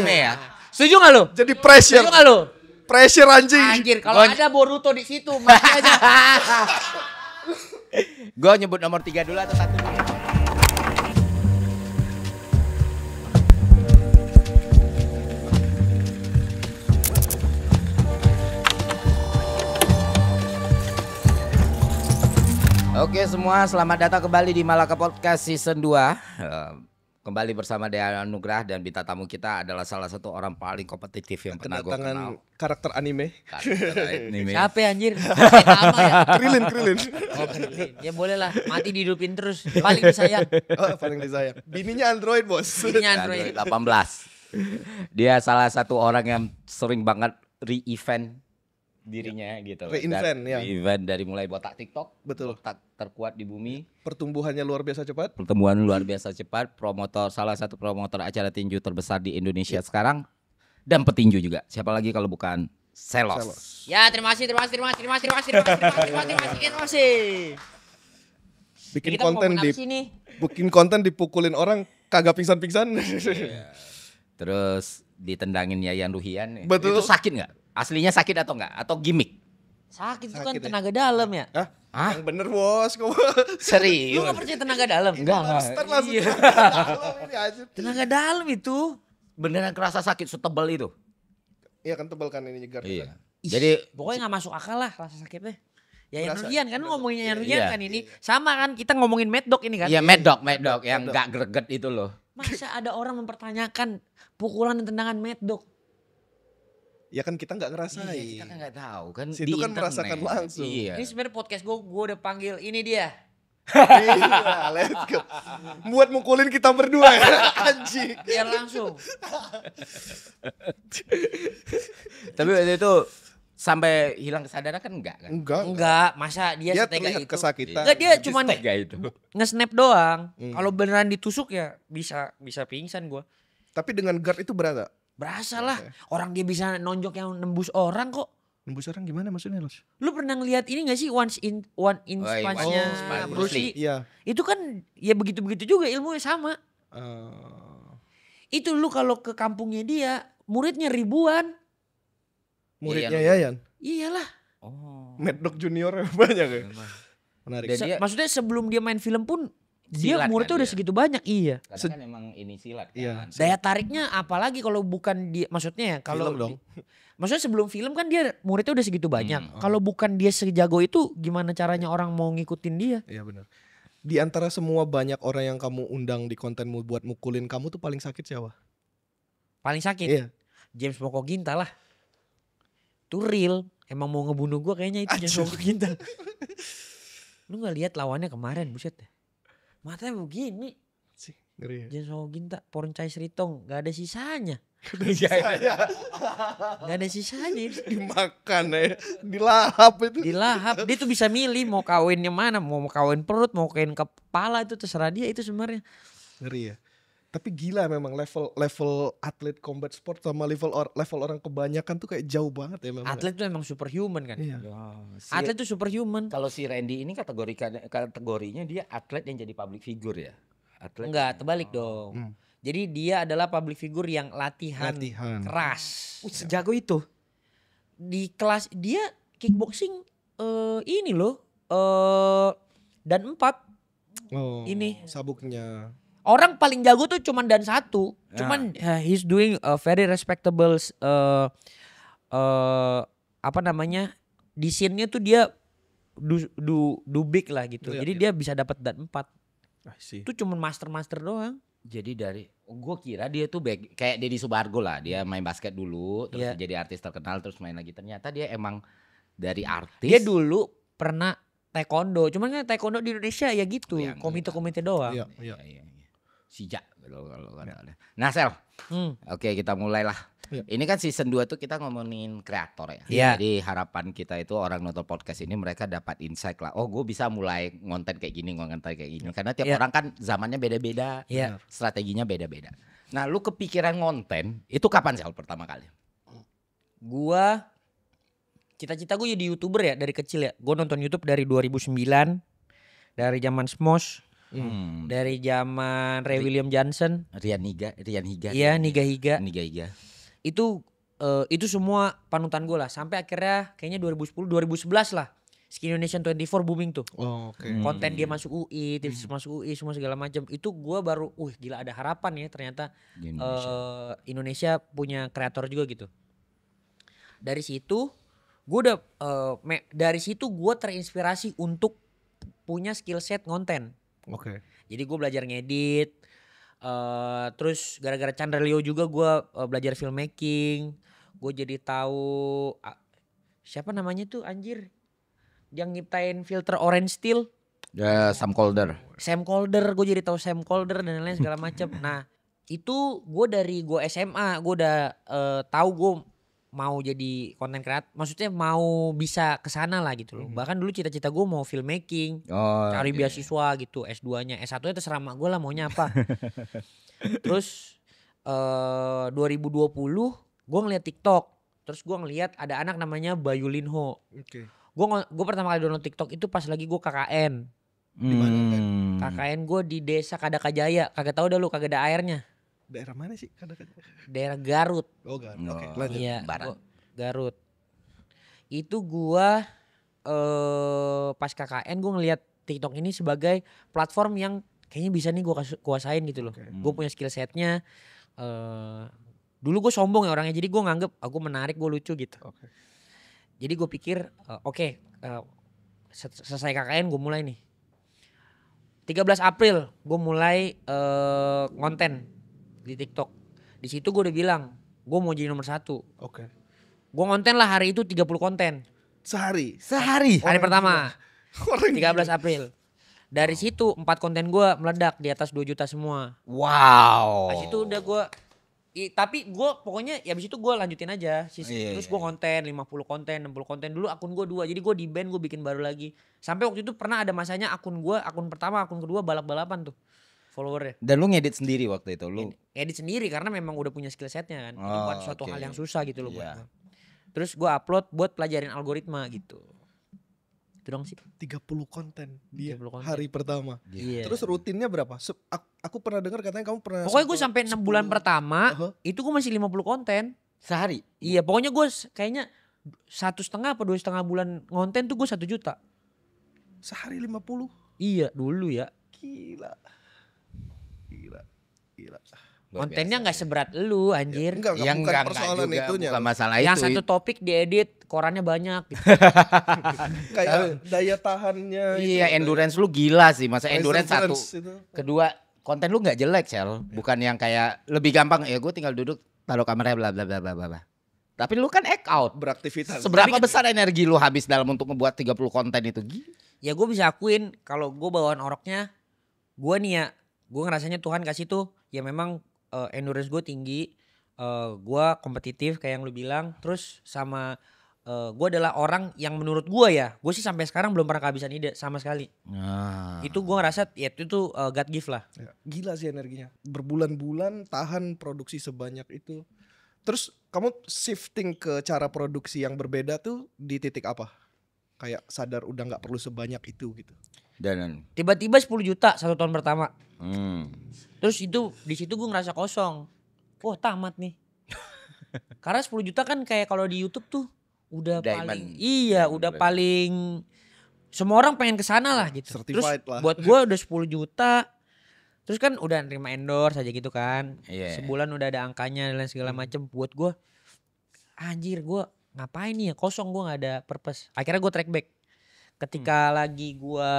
anime ya. Setuju gak lu? Jadi pressure. Setuju gak lu? Pressure anjing. Anjir, kalau ada Boruto di situ, mati aja. Gue nyebut nomor tiga dulu atau satu dulu? Oke semua, selamat datang kembali di Malaka Podcast Season 2 Eh, Kembali bersama Dea Anugrah dan bintang tamu kita adalah salah satu orang paling kompetitif yang pernah gue kenal karakter anime. Karakter anime. Siapa ya, anjir? Nama ya? Krilin, Krilin. Oh, Krilin. Ya boleh lah, mati dihidupin terus. Paling disayang. Oh, paling disayang. Bininya Android, Bos. Ini Android Android. 18. Dia salah satu orang yang sering banget re-event dirinya gitu. loh. Reinvent, Dan ya. Re-event dari mulai botak TikTok, Betul. botak terkuat di bumi, Pertumbuhannya luar biasa cepat. pertemuan luar biasa cepat, promotor salah satu promotor acara tinju terbesar di Indonesia sekarang dan petinju juga. Siapa lagi kalau bukan Selos. Selos. Ya, terima kasih, terima kasih, terima kasih, terima kasih, terima kasih, terima kasih, terima kasih, terima kasih, terima kasih. Bikin Kita mau konten di nih? bikin konten dipukulin orang kagak pingsan-pingsan. Terus ditendangin Yayan Ruhian. Betul. Itu sakit nggak? Aslinya sakit atau enggak? Atau gimmick? Sakit itu kan ya? tenaga dalam ya. Hah? Hah? Yang bener, Bos. Kamu Serius? Lu gak percaya tenaga dalam? Enggak, enggak. Iya. Tenaga dalam itu. Beneran kerasa sakit setebal itu. Iya kan tebal kan ini nyegar. Iya. Ih, Jadi pokoknya gak masuk akal lah rasa sakitnya. Ya yang. Ruhian kan lu ngomongin yang Ruhian Iya. kan ini. Sama kan kita ngomongin Mad Dog ini kan. Iya Mad Dog, Mad Dog yang Mad Dog. gak greget itu loh. Masa ada orang mempertanyakan pukulan dan tendangan Mad Dog? Ya kan kita nggak ngerasain. Iya, kita kan nggak tahu kan Situ di kan internet. merasakan langsung. Iya. Ini sebenarnya podcast gue, gue udah panggil ini dia. Iya, let's go. Buat mukulin kita berdua ya. Anjing. Biar langsung. Tapi waktu itu sampai hilang kesadaran kan enggak kan? Enggak. Enggak, masa dia, Dia setega itu. kesakitan. Enggak dia Setega itu. nge-snap doang. Hmm. Kalau beneran ditusuk ya bisa bisa pingsan gua. Tapi dengan guard itu berat gak? Berasa lah. Oke. Orang dia bisa nonjok yang nembus orang kok. Nembus orang gimana maksudnya, Los? Lu pernah ngeliat ini gak sih once in one in Oh, punch-nya Once in Punch Bruce Lee? Iya. Itu kan ya begitu-begitu juga ilmunya sama. Eh, Itu lu kalau ke kampungnya dia muridnya ribuan. muridnya Iya, Yayan. Iyalah. Oh. Mad Dog Junior banyak ya. Menarik. Se- dia- maksudnya sebelum dia main film pun dia Silat muridnya kan udah dia. segitu banyak. Iya. Karena kan emang ini silat kan. Iya. Daya tariknya apalagi kalau bukan dia maksudnya ya kalau Film dong. Maksudnya sebelum film kan dia muridnya udah segitu banyak. Hmm. Kalau bukan dia sejago itu gimana caranya orang mau ngikutin dia? Iya benar. Di antara semua banyak orang yang kamu undang di kontenmu buat mukulin kamu tuh paling sakit siapa? Paling sakit Iya. James Moko Ginta lah. Itu real. Emang mau ngebunuh gua kayaknya itu James Anjing. Moko Ginta. Lu gak lihat lawannya kemarin buset deh. Matanya begini. Sih, ngeri ya. Moko Ginta, Poncai Sritong. Gak ada sisanya. Saya Gak ada sisanya. dimakan ya, dilahap itu. Dilahap. Dia tuh bisa milih mau kawinnya mana. Mau kawin perut, mau kawin kepala itu terserah dia itu sebenarnya. Ngeri ya. Tapi gila memang level level atlet combat sport sama level or, level orang kebanyakan tuh kayak jauh banget ya memang. Atlet tuh emang superhuman kan. Iya. Si- Atlet tuh superhuman. kalau si Randy ini kategori kategorinya dia atlet yang jadi public figure ya. Atlet. Enggak, terbalik dong. Hmm. Jadi dia adalah public figure yang latihan, Latihan. keras. Sejago itu. Di kelas dia kickboxing eh ini loh eh dan empat Oh, Ini. sabuknya. Orang paling jago tuh cuman dan satu. Ya. Cuman uh, he's doing a very respectable eh eh apa namanya? Di scene-nya tuh dia do do, do big lah gitu. Iya, Jadi iya. dia bisa dapat dan empat. Ah, sih. Itu cuman master-master doang. Jadi dari gue kira dia tuh back, kayak Deddy Subargo lah. Dia main basket dulu, terus Iya. jadi artis terkenal, terus main lagi. Ternyata dia emang dari artis. Dia dulu pernah taekwondo. Cuman kan taekwondo di Indonesia ya gitu, Iya, komite-komite doang. Iya, Iya, iya. iya, Sijak kalau kalau kata Nah, Sel. Hmm. Oke, kita mulailah. Iya. Ini kan season 2 tuh kita ngomongin kreator ya. Iya. Jadi harapan kita itu orang nonton podcast ini mereka dapat insight lah. Oh, gue bisa mulai ngonten kayak gini, ngonten kayak gini. Karena tiap Iya. orang kan zamannya beda-beda, Iya. strateginya beda-beda. Nah, lu kepikiran ngonten itu kapan Sel pertama kali? Gua cita-cita gue jadi YouTuber ya dari kecil ya. Gue nonton YouTube dari 2009 dari zaman Smosh. Hmm. Dari zaman Ray William Johnson, Rian Higa, Rian Higa. iya Niga Higa. Niga Higa. Itu eh, itu semua panutan gue lah. Sampai akhirnya kayaknya 2010 2011 lah. Ski Indonesian 24 booming tuh. Oh, oke. Hmm. Konten dia masuk UI, tips masuk UI, semua segala macam. Itu gua baru, uh gila ada harapan ya ternyata Di Indonesia. eh Indonesia punya kreator juga gitu. Dari situ gue udah eh, me- dari situ gue terinspirasi untuk punya skill set konten. Oke. Jadi gue belajar ngedit. eh terus gara-gara Chandra Leo juga gue belajar filmmaking. Gue jadi tahu ah, siapa namanya tuh anjir yang nyiptain filter orange steel. Ya, Sam Calder. Sam Calder, gue jadi tahu Sam Calder dan lain-lain segala macam. Nah itu gue dari gue SMA, gue udah eh, tahu gue mau jadi konten kreator. Maksudnya mau bisa ke sana lah gitu loh. Bahkan dulu cita-cita gue mau filmmaking, Oh. cari iya. beasiswa gitu, S2-nya, S1-nya terserah mak gue lah maunya apa. Terus eh 2020 gue ngeliat TikTok, terus gue ngeliat ada anak namanya Bayu Linho. Oke. Gue gue pertama kali download TikTok itu pas lagi gue KKN. mana, Hmm. KKN gue di desa Kadakajaya. Kagak tahu dah lu kagak ada airnya. Daerah mana sih? Kadang-kadang. Daerah Garut. Oh, kan. Oh. Oke, lanjut. Iya, Barat. gua- Garut. Itu gua eh pas KKN gue ngeliat TikTok ini sebagai platform yang kayaknya bisa nih gue kuasain gitu loh. Oke. Gue punya skill setnya. eh dulu gue sombong ya orangnya, jadi gue nganggep aku menarik, gue lucu gitu. Oke. Jadi gue pikir eh, oke eh, se- selesai KKN gue mulai nih. 13 April gue mulai eh konten di TikTok. Di situ gue udah bilang gue mau jadi nomor satu. Oke. Gue konten lah hari itu 30 konten. Sehari. Sehari. Hari pertama Orang 13 April. Dari situ empat konten gue meledak di atas 2 juta semua. Wow. Pas itu udah gue I, tapi gue pokoknya ya abis itu gue lanjutin aja Sis- Iya, terus iya, gue konten 50 konten 60 konten dulu akun gue dua jadi gue di band gue bikin baru lagi sampai waktu itu pernah ada masanya akun gue akun pertama akun kedua balap balapan tuh followernya Dan lu ngedit sendiri waktu itu lu. edit sendiri karena memang udah punya skill setnya kan Ini Oh, bukan suatu oke. hal yang susah gitu loh buat Iya. gua. terus gue upload buat pelajarin algoritma gitu itu dong sih 30 konten dia 30 konten. hari pertama. Iya. Terus rutinnya berapa? Se- aku, aku pernah dengar katanya kamu pernah pokoknya gue sampai enam bulan 10. pertama Aha. itu gue masih 50 konten Sehari. Iya, pokoknya gue kayaknya satu setengah apa dua setengah bulan ngonten tuh gue satu juta. Sehari 50. Iya dulu ya. Gila. Gila. Luar Kontennya biasa. nggak seberat lu anjir. Enggak, enggak Yang bukan enggak, persoalan juga, itunya. bukan masalah Yang itu. satu topik diedit, korannya banyak. Gitu. Kayak daya tahannya Iya, itu, endurance lu gila sih. Masa daya- endurance satu. itu. Kedua, konten lu nggak jelek, Cel. Bukan yang kayak lebih gampang ya gue tinggal duduk taruh kamera bla bla bla bla bla. Tapi lu kan act out. beraktivitas. Seberapa besar energi lu habis dalam untuk membuat 30 konten itu? Gila. ya gue bisa akuin kalau gue bawaan oroknya, gue nih ya, gue ngerasanya Tuhan kasih tuh, ya memang eh, endurance gue tinggi, eh gue kompetitif kayak yang lu bilang, terus sama eh gue adalah orang yang menurut gue ya, gue sih sampai sekarang belum pernah kehabisan ide sama sekali. Nah. Itu gue ngerasa ya itu tuh eh, God gift lah. Ya, gila sih energinya. Berbulan-bulan tahan produksi sebanyak itu. Terus kamu shifting ke cara produksi yang berbeda tuh di titik apa? Kayak sadar udah nggak perlu sebanyak itu gitu. Dan Tiba-tiba 10 juta satu tahun pertama. hmm. Terus itu di situ gue ngerasa kosong. Wah tamat nih. Karena 10 juta kan kayak kalau di YouTube tuh udah Diamond. paling iya Diamond udah paling semua orang pengen ke sana lah gitu. Terus Certified lah. buat gue udah 10 juta. Terus kan udah nerima endorse aja gitu kan. Iya. Sebulan udah ada angkanya dan segala macem Buat gue anjir gue ngapain nih ya kosong gue nggak ada purpose. Akhirnya gue track back. Ketika lagi gue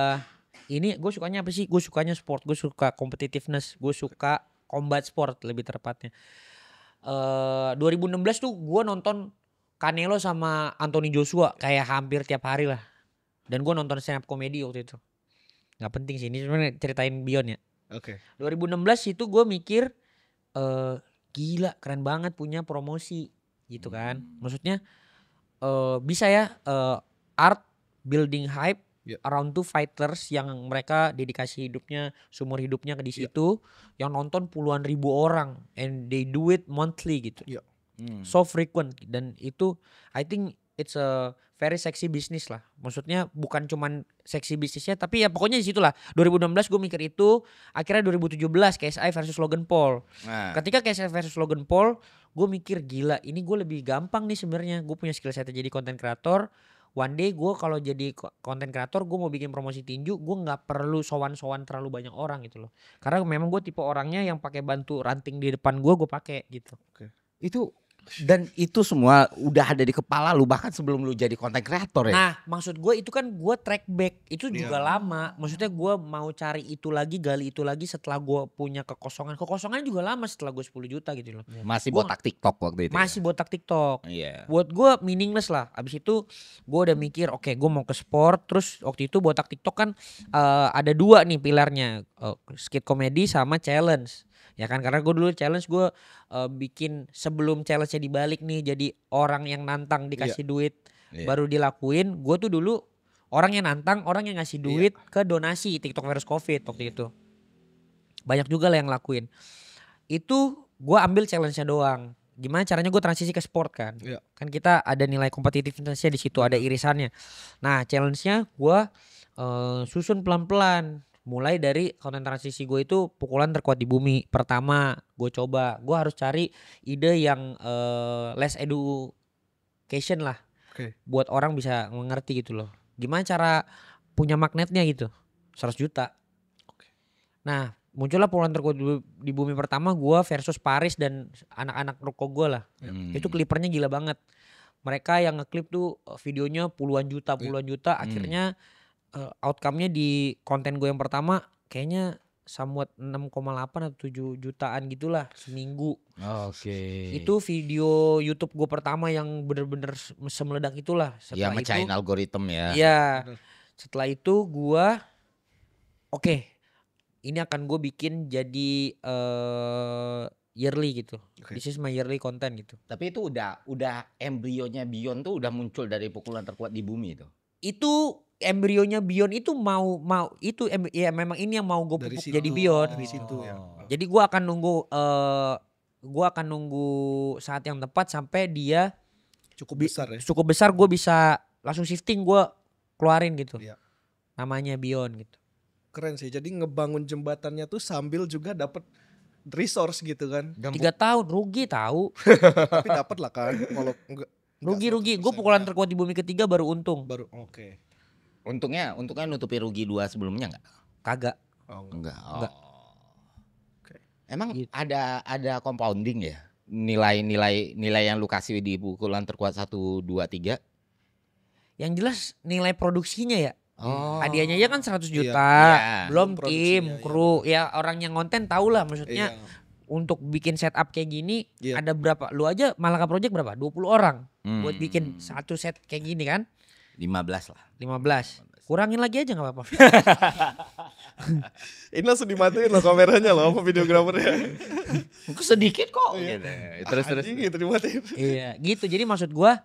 ini gue sukanya apa sih? Gue sukanya sport, gue suka competitiveness, gue suka combat sport lebih tepatnya. Eh 2016 tuh gue nonton Canelo sama Anthony Joshua kayak hampir tiap hari lah. Dan gue nonton stand up comedy waktu itu. Nggak penting sih ini sebenarnya ceritain Beyond ya. Oke. 2016 itu gue mikir eh gila keren banget punya promosi gitu kan. Maksudnya eh bisa ya eh, art building hype Ya. around two fighters yang mereka dedikasi hidupnya seumur hidupnya ke di Ya. situ yang nonton puluhan ribu orang and they do it monthly gitu. Hmm. So frequent dan itu I think it's a very sexy business lah. Maksudnya bukan cuman seksi bisnisnya tapi ya pokoknya di situ lah. 2016 gue mikir itu, akhirnya 2017 KSI versus Logan Paul. Nah, Ketika KSI versus Logan Paul, gue mikir gila, ini gue lebih gampang nih sebenarnya. Gue punya skill set jadi content creator. One day gue kalau jadi content creator, gue mau bikin promosi tinju, gue nggak perlu sowan-sowan terlalu banyak orang gitu loh. Karena memang gue tipe orangnya yang pakai bantu ranting di depan gue, gue pakai gitu. itu dan itu semua udah ada di kepala lu bahkan sebelum lu jadi konten kreator ya. Nah, maksud gue itu kan gue track back itu juga Iya. lama. Maksudnya gue mau cari itu lagi, gali itu lagi setelah gue punya kekosongan. Kekosongan juga lama setelah gue 10 juta gitu loh. Masih gua- botak TikTok waktu itu. Masih botak TikTok. ya? Iya. Buat gue meaningless lah. Abis itu gue udah mikir, oke gue mau ke sport. Terus waktu itu botak TikTok kan eh, ada dua nih pilarnya, eh, skit komedi sama challenge. Ya kan karena gue dulu challenge gue eh, bikin sebelum challenge-nya dibalik nih jadi orang yang nantang dikasih duit Iya. baru dilakuin. Gue tuh dulu orang yang nantang, orang yang ngasih duit ke donasi TikTok versus Covid waktu itu. Banyak juga lah yang lakuin. Itu gue ambil challenge-nya doang. Gimana caranya gue transisi ke sport kan? Iya. Kan kita ada nilai kompetitivitasnya di situ, ada irisannya. Nah, challenge-nya gue eh, susun pelan-pelan. Mulai dari konten transisi gue itu pukulan terkuat di bumi. Pertama, gue coba, gue harus cari ide yang eh, less education lah, Oke. buat orang bisa mengerti gitu loh. Gimana cara punya magnetnya gitu? 100 juta. Nah, muncullah pukulan terkuat di- bumi pertama gue versus Paris dan anak-anak rokok gue lah. Hmm. Itu klipernya gila banget. Mereka yang ngeklip tuh videonya puluhan juta, puluhan juta. Akhirnya eh, outcome-nya di konten gue yang pertama kayaknya somewhat 6,8 atau 7 jutaan gitulah seminggu. Oke. Itu video YouTube gue pertama yang bener-bener se- semeledak itulah. ya Setelah itu, mecahin algoritma ya. Iya. Setelah itu gua oke. ini akan gue bikin jadi eh yearly gitu. Oke. This is my yearly content gitu. Tapi itu udah udah embrionya Bion tuh udah muncul dari pukulan terkuat di bumi itu. Itu embrionya Bion itu mau mau itu em- ya memang ini yang mau gue pupuk situ. jadi Bion. Dari situ ya. Jadi gua akan nunggu eh gua akan nunggu saat yang tepat sampai dia Cukup besar ya. cukup besar gue bisa langsung shifting gue keluarin gitu. Iya. Namanya Bion gitu. Keren sih. Jadi ngebangun jembatannya tuh sambil juga dapat resource gitu kan. Tiga tahun rugi tahu. Tapi dapat lah kan. Kalau enggak Rugi rugi. 100% Gue pukulan ya. terkuat di bumi ketiga baru untung. baru oke. Untungnya untungnya nutupi rugi dua sebelumnya enggak? Kagak. Oh, enggak. Enggak. Enggak. Oke. Emang Gitu. ada ada compounding ya? Nilai-nilai nilai yang lu kasih di pukulan terkuat 1 2 3. Yang jelas nilai produksinya ya. Oh. Hadiahnya aja kan 100 juta. Iya. Belum tim, iya. kru. Ya orang yang konten tahu lah maksudnya Iya. Untuk bikin setup kayak gini Iya. ada berapa? Lu aja Malaka Project berapa? 20 orang Hmm. buat bikin satu set kayak gini kan? 15 lah. 15. Kurangin lagi aja nggak apa-apa. Ini langsung dimatiin loh kameranya loh sama videografernya. Sedikit kok. Iya. Gitu. Terus terus. Anjing gitu dimatiin. iya, gitu. Jadi maksud gua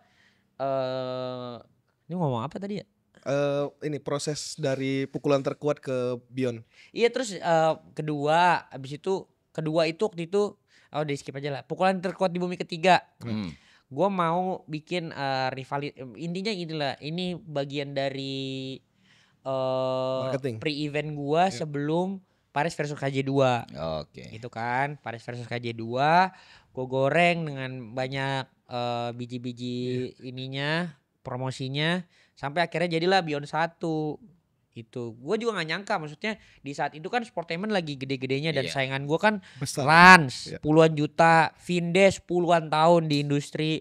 eh ini ngomong apa tadi ya? Eh ini proses dari pukulan terkuat ke Bion. Iya terus eh, kedua abis itu kedua itu waktu itu oh di skip aja lah. Pukulan terkuat di bumi ketiga. Hmm. Gua mau bikin eh rivali intinya inilah ini bagian dari eh Marketing. pre-event gua Iya. sebelum Paris versus KJ2 Oke. gitu kan. Paris versus KJ2 gua goreng dengan banyak eh, biji-biji Iya. ininya promosinya sampai akhirnya jadilah Beyond satu itu gue juga nggak nyangka maksudnya di saat itu kan sportainment lagi gede-gedenya dan Iya. saingan gue kan Besar. Rans Iya. puluhan juta Vindes puluhan tahun di industri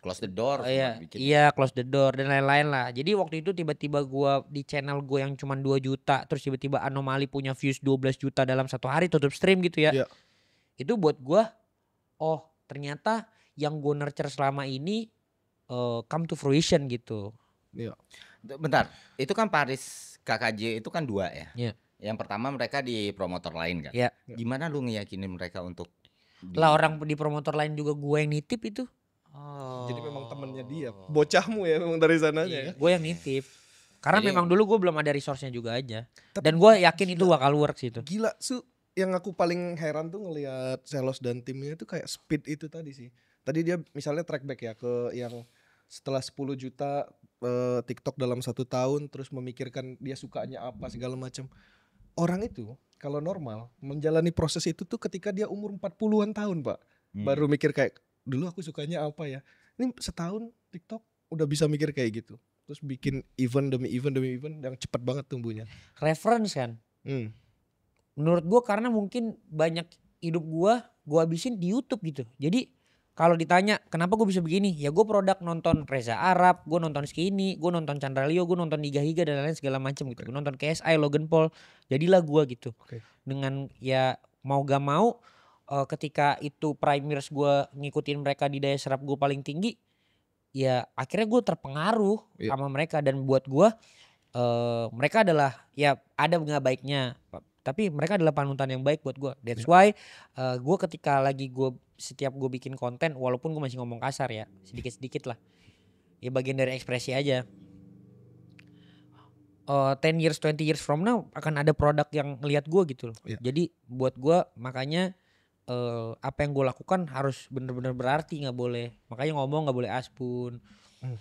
Close the door. Iya, bikin. iya close the door dan lain-lain lah. Jadi waktu itu tiba-tiba gua di channel gue yang cuma 2 juta, terus tiba-tiba anomali punya views 12 juta dalam satu hari tutup stream gitu ya. Iya. Itu buat gua, oh ternyata yang gue nurture selama ini eh, come to fruition gitu. Bentar, itu kan Paris KKJ itu kan dua ya. Iya. Yang pertama mereka di promotor lain kan. Iya. Gimana lu ngeyakinin mereka untuk di- Lah orang di promotor lain juga gue yang nitip itu. Oh. Jadi memang temennya dia. Bocahmu ya memang dari sananya ya. Gue yang nitip. Karena Jadi- memang dulu gue belum ada resource-nya juga aja. Dan gue yakin itu bakal works itu. Gila su yang aku paling heran tuh ngelihat Selos dan timnya itu kayak speed itu tadi sih. Tadi dia misalnya track back ya ke yang setelah 10 juta eh, TikTok dalam satu tahun terus memikirkan dia sukanya apa segala macam. Orang itu kalau normal menjalani proses itu tuh ketika dia umur 40-an tahun, Pak. Hmm. Baru mikir kayak dulu aku sukanya apa ya. Ini setahun TikTok udah bisa mikir kayak gitu. Terus bikin event demi event demi event yang cepat banget tumbuhnya. Reference kan. Hmm. Menurut gua karena mungkin banyak hidup gua gua habisin di YouTube gitu. Jadi kalau ditanya kenapa gue bisa begini, ya gue produk nonton Reza Arab, gue nonton Skinny, gue nonton Chandra Leo, gue nonton Niga Higa dan lain-lain segala macam gitu. Gue nonton KSI, Logan Paul, jadilah gue gitu. Oke. Dengan ya mau gak mau eh, ketika itu primers gue ngikutin mereka di daya serap gue paling tinggi, ya akhirnya gue terpengaruh Iya. sama mereka dan buat gue eh mereka adalah ya ada nggak baiknya tapi mereka adalah panutan yang baik buat gue that's why eh gue ketika lagi gue setiap gue bikin konten walaupun gue masih ngomong kasar ya sedikit sedikit lah. Ya bagian dari ekspresi aja. Eh 10 years 20 years from now akan ada produk yang ngelihat gue gitu loh. Iya. jadi buat gue makanya eh apa yang gue lakukan harus bener-bener berarti nggak boleh makanya ngomong nggak boleh aspun. Hmm.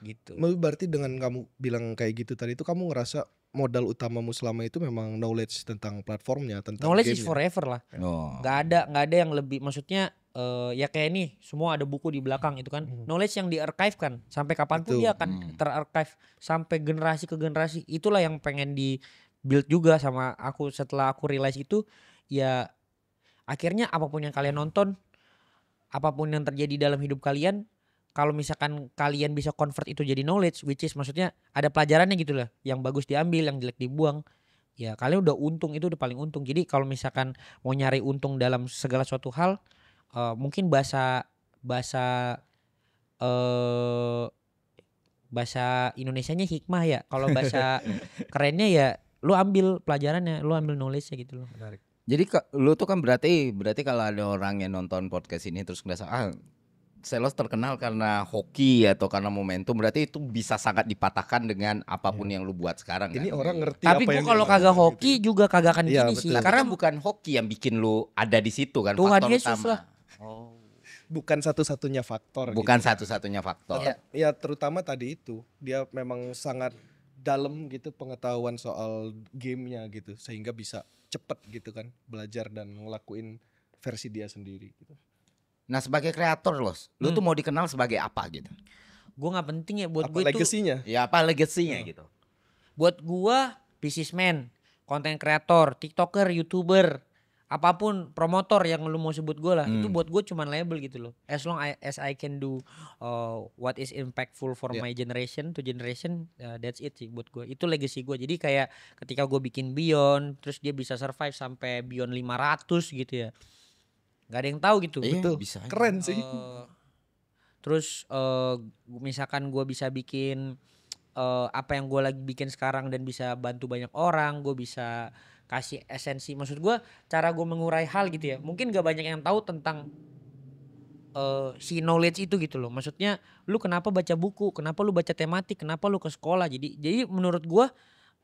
gitu. Berarti dengan kamu bilang kayak gitu tadi itu kamu ngerasa modal utamamu selama itu memang knowledge tentang platformnya, tentang knowledge is forever lah Oh. nggak ada nggak ada yang lebih maksudnya eh, ya kayak nih semua ada buku di belakang itu kan Hmm. knowledge yang di archive kan sampai kapan pun Betul. dia akan Hmm. terarchive sampai generasi ke generasi itulah yang pengen di build juga sama aku setelah aku realize itu ya akhirnya apa pun yang kalian nonton apa pun yang terjadi dalam hidup kalian kalau misalkan kalian bisa convert itu jadi knowledge which is maksudnya ada pelajarannya gitu lah yang bagus diambil yang jelek dibuang. Ya kalian udah untung itu udah paling untung. Jadi kalau misalkan mau nyari untung dalam segala suatu hal eh, mungkin bahasa bahasa eh bahasa Indonesianya hikmah ya. Kalau bahasa kerennya ya lu ambil pelajarannya lu ambil knowledge-nya gitu loh. Jadi ke- lu tuh kan berarti berarti kalau ada orang yang nonton podcast ini terus ngerasa ah Selos terkenal karena hoki atau karena momentum berarti itu bisa sangat dipatahkan dengan apa pun yang lu buat sekarang Ini kan? orang ngerti tapi apa gua kalau kagak hoki gitu. juga kagak akan Iya, gini betul. sih Tapi karena kan bukan hoki yang bikin lu ada di situ kan Tuhan faktor Yesus utama. lah. Oh. bukan satu-satunya faktor. Bukan gitu. satu-satunya faktor. Iya. Ya terutama tadi itu dia memang sangat dalam gitu pengetahuan soal gamenya gitu sehingga bisa cepet gitu kan belajar dan ngelakuin versi dia sendiri gitu. Nah sebagai kreator loh, lu Hmm. tuh mau dikenal sebagai apa gitu? gue nggak penting ya buat Apa gue itu legasinya? Ya apa legasinya Hmm. gitu? buat gua businessman, konten kreator, tiktoker, youtuber, apa pun promotor yang lu mau sebut gue lah, itu Hmm. buat gue cuman label gitu loh. As long I, as I can do uh, what is impactful for Yeah. my generation to generation, uh, that's it sih buat gue. Itu legacy gue. Jadi kayak ketika gue bikin Beyond, terus dia bisa survive sampai Beyond 500 gitu ya. Gak ada yang tahu gitu. Iya, Betul. bisa aja. Keren sih. Eh, terus eh, gu- misalkan gue bisa bikin eh, apa yang gue lagi bikin sekarang dan bisa bantu banyak orang, gue bisa kasih esensi. Maksud gue cara gue mengurai hal gitu ya. Mungkin gak banyak yang tahu tentang eh, si knowledge itu gitu loh. Maksudnya lu kenapa baca buku, kenapa lu baca tematik, kenapa lu ke sekolah. Jadi jadi menurut gue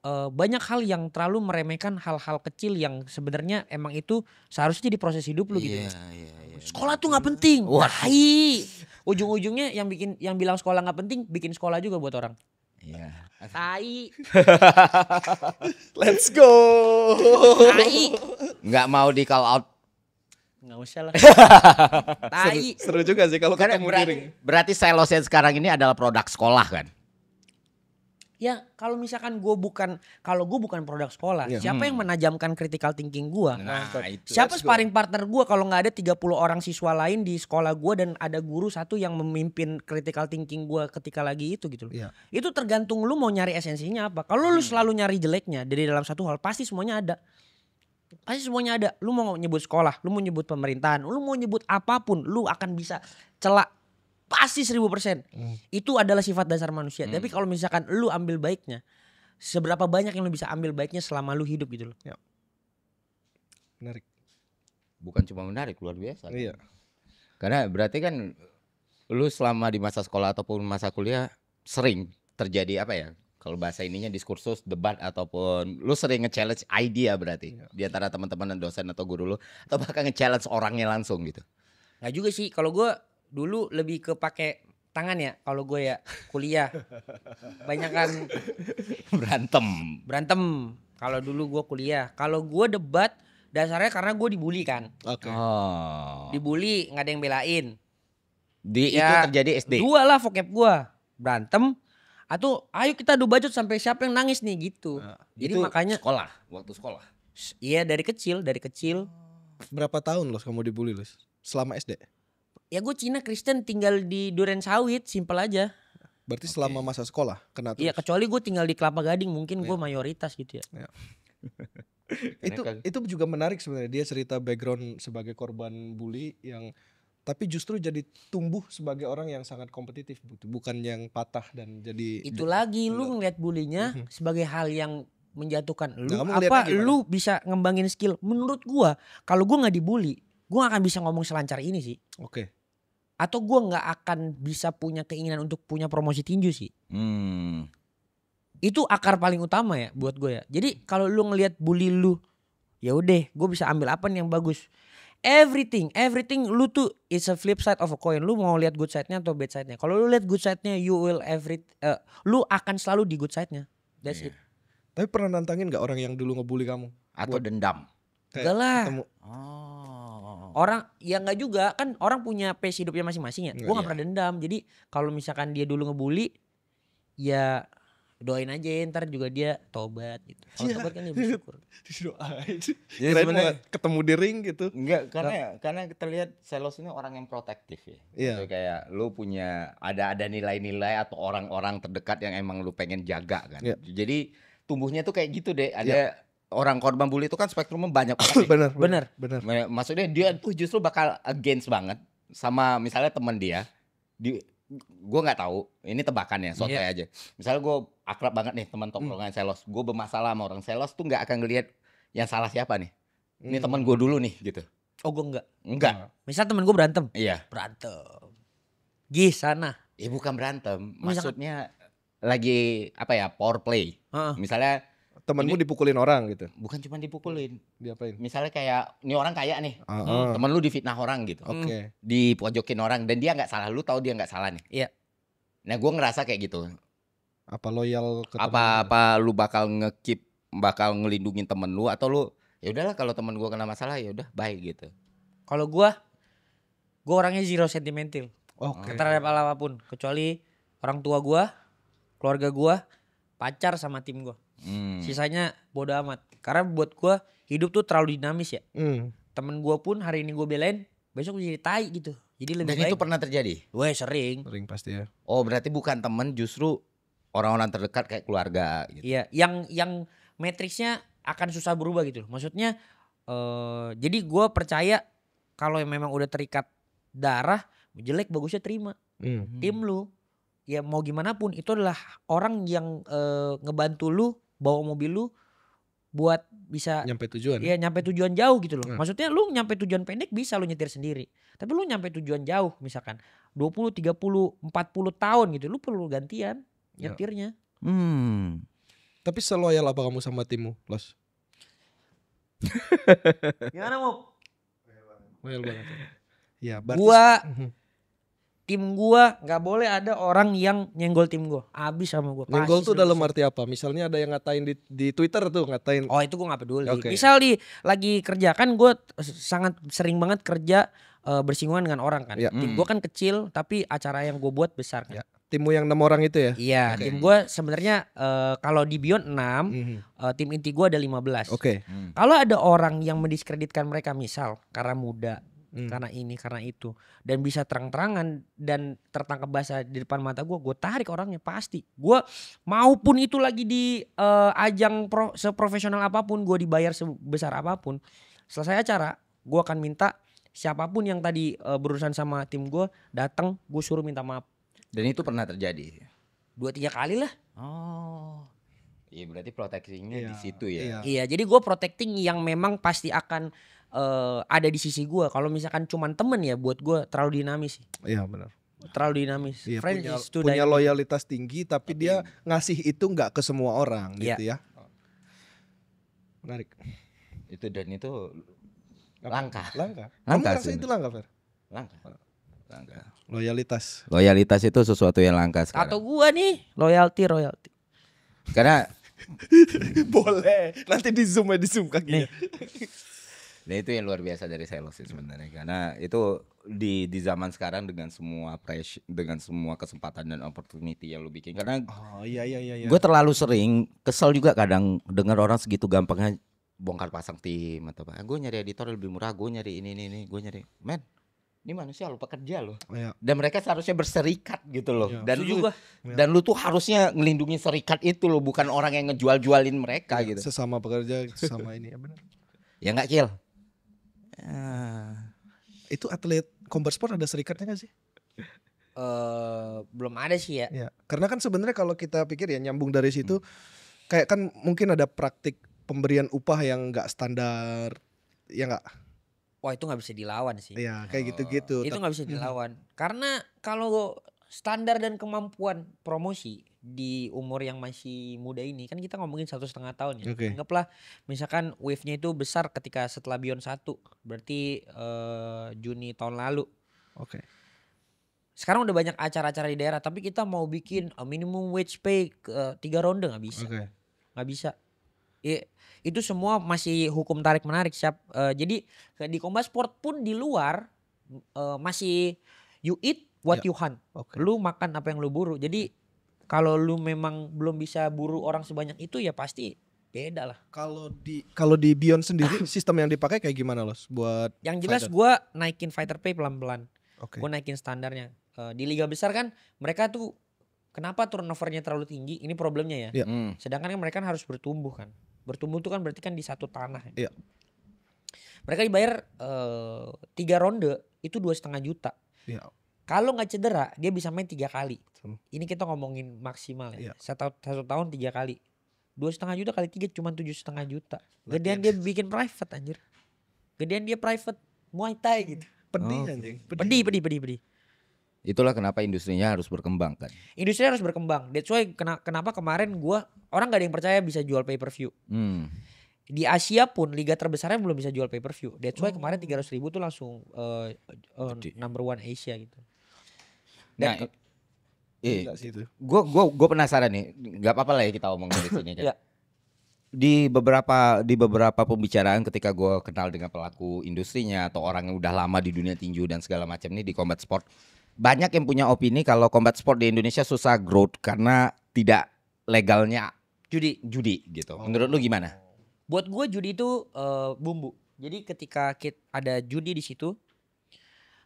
eh, banyak hal yang terlalu meremehkan hal-hal kecil yang sebenarnya emang itu seharusnya jadi proses hidup lu gitu. Iya, iya, iya. Sekolah tuh nggak penting. Wah. Tai. Ujung-ujungnya yang bikin yang bilang sekolah nggak penting, bikin sekolah juga buat orang. Iya. Tai. Let's go. Tai. Nggak mau di call out. Nggak usah lah. seru, Tai. seru juga sih kalau ketemu berarti, diri. berarti yang sekarang ini adalah produk sekolah kan? Ya kalau misalkan gue bukan kalau gue bukan produk sekolah, Iya. siapa yang menajamkan critical thinking gue? Nah, Mantap. itu. Siapa sparring partner gue kalau nggak ada 30 orang siswa lain di sekolah gue dan ada guru satu yang memimpin critical thinking gue ketika lagi itu gitu loh. Iya. Itu tergantung lu mau nyari esensinya apa. Kalau lu selalu nyari jeleknya dari dalam satu hal pasti semuanya ada. Pasti semuanya ada. Lu mau nyebut sekolah, lu mau nyebut pemerintahan, lu mau nyebut apa pun, lu akan bisa celak pasti seribu persen. Hmm. Itu adalah sifat dasar manusia. Hmm. Tapi kalau misalkan lu ambil baiknya, seberapa banyak yang lu bisa ambil baiknya selama lu hidup gitu loh. Menarik. Bukan cuma menarik, luar biasa. Iya. Karena berarti kan lu selama di masa sekolah ataupun masa kuliah sering terjadi apa ya? Kalau bahasa ininya diskursus, debat ataupun lu sering nge-challenge idea berarti Iya. di antara teman-teman dan dosen atau guru lu atau bahkan nge-challenge orangnya langsung gitu. Nggak juga sih. Kalau gue dulu lebih ke pakai tangan ya kalau gue ya kuliah. Banyak kan Berantem. berantem. Kalau dulu gue kuliah. Kalau gue debat dasarnya karena gue dibully kan. Oke. Oh. Dibully nggak ada yang belain. Di itu Ya, terjadi SD. Dua lah vocab gue. Berantem. Atau ayo kita adu bacot sampai siapa yang nangis nih gitu. Jadi Itu makanya sekolah, waktu sekolah. iya dari kecil, dari kecil. Berapa tahun los kamu dibully los? Selama SD? Ya gue Cina Kristen tinggal di Duren Sawit, simpel aja. Berarti selama masa sekolah kena terus. Iya kecuali gue tinggal di Kelapa Gading mungkin gue mayoritas gitu ya. itu Karena kan- itu juga menarik sebenarnya dia cerita background sebagai korban bully yang tapi justru jadi tumbuh sebagai orang yang sangat kompetitif Bu- bukan yang patah dan jadi Itu lagi lu ngeliat bulinya sebagai hal yang menjatuhkan. Lu Nah, apa lu bisa ngembangin skill? Menurut gua kalau gua nggak dibully gua nggak akan bisa ngomong selancar ini sih. Oke. Atau gua nggak akan bisa punya keinginan untuk punya promosi tinju sih. Hmm. itu akar paling utama ya buat gue ya. Jadi kalau lu ngelihat bully lu ya udah gue bisa ambil apa nih yang bagus? Everything everything lu tuh is a flip side of a coin. Lu mau lihat good side-nya atau bad side-nya? Kalau lu lihat good side-nya you will every eh, lu akan selalu di good side-nya. That's Iya. it. Tapi pernah nantangin gak orang yang dulu ngebully kamu? Atau dendam. Kayak Enggak lah. ketemu. Oh. Orang ya nggak juga kan orang punya pace hidupnya masing-masing ya gue Iya. nggak pernah dendam jadi kalau misalkan dia dulu ngebully ya doain aja ntar juga dia tobat gitu kalau Iya. tobat kan dia bersyukur doain mau sebenarnya- ketemu di ring gitu Enggak, karena karena kita lihat Selos ini orang yang protektif ya. Iya. Maksudnya kayak lu punya ada ada nilai-nilai atau orang-orang terdekat yang emang lu pengen jaga kan. Iya. Jadi tumbuhnya tuh kayak gitu deh. Ada orang korban bully itu kan spektrumnya banyak banget. nih. bener Bener. bener Ma- Maksudnya dia tuh justru bakal against banget sama misalnya teman dia di gue nggak tahu ini tebakan ya sotoy Iya. aja misalnya gue akrab banget nih teman Hmm. tongkrongan selos gue bermasalah sama orang selos tuh nggak akan ngelihat yang salah siapa nih ini Hmm. teman gue dulu nih gitu oh gue enggak enggak misal temen gue berantem iya berantem gih sana ya bukan berantem Misalkan- maksudnya lagi apa ya power play Heeh. misalnya temenmu dipukulin orang gitu? Bukan cuma dipukulin. Diapain? Misalnya kayak ini orang kaya nih. Ah, Hmm. ah. temen lu difitnah orang gitu. Oke. Dipojokin orang dan dia nggak salah lu tahu dia nggak salah nih? Iya. nah gue ngerasa kayak gitu. Apa loyal ke apa temen? apa lu bakal ngekip bakal ngelindungin temen lu atau lu ya udahlah kalau temen gua kena masalah ya udah baik gitu. Kalau gue gue orangnya zero sentimental. Oke. Terhadap apa pun. Kecuali orang tua gue keluarga gue pacar sama tim gue Hmm. sisanya bodo amat karena buat gue hidup tuh terlalu dinamis ya Hmm. temen gue pun hari ini gue belain besok jadi tai gitu jadi lebih dan baik itu pernah terjadi gue sering sering pasti ya oh berarti bukan temen justru orang-orang terdekat kayak keluarga gitu Iya, yang yang matriksnya akan susah berubah gitu. loh. Maksudnya eh jadi gua percaya kalau yang memang udah terikat darah, jelek bagusnya terima. Hmm. Tim lu ya mau gimana pun itu adalah orang yang eh, ngebantu lu bawa mobil lu buat bisa nyampe tujuan ya nyampe tujuan jauh gitu loh. Nah. Maksudnya lu nyampe tujuan pendek bisa lu nyetir sendiri. Tapi lu nyampe tujuan jauh misalkan 20, 30, 40 tahun gitu lu perlu gantian Ya. nyetirnya. hmm. tapi seloyal apa kamu sama timmu los Gimana mau? loyal banget ya berarti Gua. Tim gua nggak boleh ada orang yang nyenggol tim gua. Abis sama gua. Nyenggol tuh dalam 100%. arti apa? Misalnya ada yang ngatain di, di Twitter tuh ngatain Oh itu gua nggak peduli. Oke. Misal di lagi kerja kan gua sangat sering banget kerja eh, bersinggungan dengan orang kan. Iya. Tim Hmm. gua kan kecil tapi acara yang gua buat besar kan. Ya. timmu yang enam orang itu ya? Iya, Oke. tim gua sebenarnya eh, kalau di Beyond 6, Mhm. eh, tim inti gua ada 15. Oke. Hmm. Kalau ada orang yang mendiskreditkan mereka misal karena muda, Hmm. karena ini, karena itu dan bisa terang-terangan dan tertangkap basah di depan mata gue, gue tarik orangnya pasti. Gue maupun itu lagi di eh, ajang pro, seprofesional apa pun, gue dibayar sebesar apa pun. Selesai acara, gue akan minta siapa pun yang tadi eh, berurusan sama tim gue datang, gue suruh minta maaf dan itu pernah terjadi dua tiga kali lah. oh iya berarti proteksinya Iya, di situ ya iya. Iya, jadi gue protecting yang memang pasti akan eh, ada di sisi gue. Kalau misalkan cuman temen ya, buat gue terlalu dinamis. sih. Iya benar. Terlalu dinamis. Iya, Friends punya is punya dynamic. loyalitas tinggi tapi dia ngasih itu nggak ke semua orang Iya. gitu ya. Menarik. itu dan itu langka Langka. Kamu Langka sih. itu langka, Fer? langka Langka. Loyalitas. Loyalitas itu sesuatu yang langka sekarang. Atau gua nih loyalty royalty. Karena Boleh. Nanti di zoom ya di zoom kakinya. Nah itu yang luar biasa dari sales sih sebenarnya karena itu di di zaman sekarang dengan semua pressure dengan semua kesempatan dan opportunity yang lu bikin karena Oh iya iya iya. iya. gue terlalu sering kesel juga kadang dengar orang segitu gampangnya bongkar pasang tim atau apa gue nyari editor lebih murah gue nyari ini ini ini gue nyari men ini manusia lu pekerja loh Iya. dan mereka seharusnya berserikat gitu loh Iya. dan Setuju lu gua. dan lu tuh harusnya ngelindungi serikat itu loh bukan orang yang ngejual-jualin mereka gitu Sesama pekerja sesama ini ya benar. ya nggak kill. Itu atlet combat sport ada serikatnya gak sih? Eh belum ada sih ya. Ya, karena kan sebenarnya kalau kita pikir ya nyambung dari situ kayak kan mungkin ada praktik pemberian upah yang nggak standar ya nggak Wah itu nggak bisa dilawan sih. ya kayak gitu-gitu itu Tapi- nggak bisa dilawan karena kalau standar dan kemampuan promosi di umur yang masih muda ini kan kita ngomongin satu setengah tahun ya. Oke. anggaplah misalkan wave-nya itu besar ketika setelah Beyond satu berarti eh, Juni tahun lalu. Oke. Sekarang udah banyak acara-acara di daerah tapi kita mau bikin eh, minimum wage pay ke eh, tiga ronde nggak bisa. Oke. Nggak bisa. I- itu semua masih hukum tarik menarik siap Eh, jadi di combat sport pun di luar eh, masih you eat what Ya. you hunt oke lu makan apa yang lu buru jadi kalau lu memang belum bisa buru orang sebanyak itu ya pasti beda lah kalau di kalau di Beyond sendiri sistem yang dipakai kayak gimana los buat yang jelas Fighter. gua naikin fighter pay pelan-pelan oke gue naikin standarnya Eh, di liga besar kan mereka tuh kenapa turnovernya terlalu tinggi ini problemnya ya Iya. Hmm. sedangkan kan mereka kan harus bertumbuh kan bertumbuh itu kan berarti kan di satu tanah Iya. mereka dibayar eh, tiga ronde itu dua setengah juta Iya. Kalau nggak cedera dia bisa main tiga kali Hmm. ini kita ngomongin maksimal ya Iya. satu, satu tahun tiga kali dua setengah juta kali tiga cuma tujuh setengah juta gedean dia bikin private anjir gedean dia private muay thai gitu pedih Oh. anjing pedih pedih pedih pedih itulah kenapa industrinya harus berkembang kan industri harus berkembang. That's why kena- kenapa kemarin gua orang gak ada yang percaya bisa jual pay per view. hmm. Di Asia pun liga terbesarnya belum bisa jual pay per view. That's why Oh. kemarin 300 ribu tuh langsung eh, Gede. number one Asia gitu. Nah Dan- eh, Gila sih itu gue gue gue penasaran nih nggak apa-apa lah ya kita omong dari sini kan Iya. di beberapa di beberapa pembicaraan ketika gue kenal dengan pelaku industrinya atau orang yang udah lama di dunia tinju dan segala macam nih di combat sport banyak yang punya opini kalau combat sport di Indonesia susah growth karena tidak legalnya Judi. judi gitu menurut lu gimana Buat gue judi itu eh, bumbu. Jadi ketika kit ada judi di situ,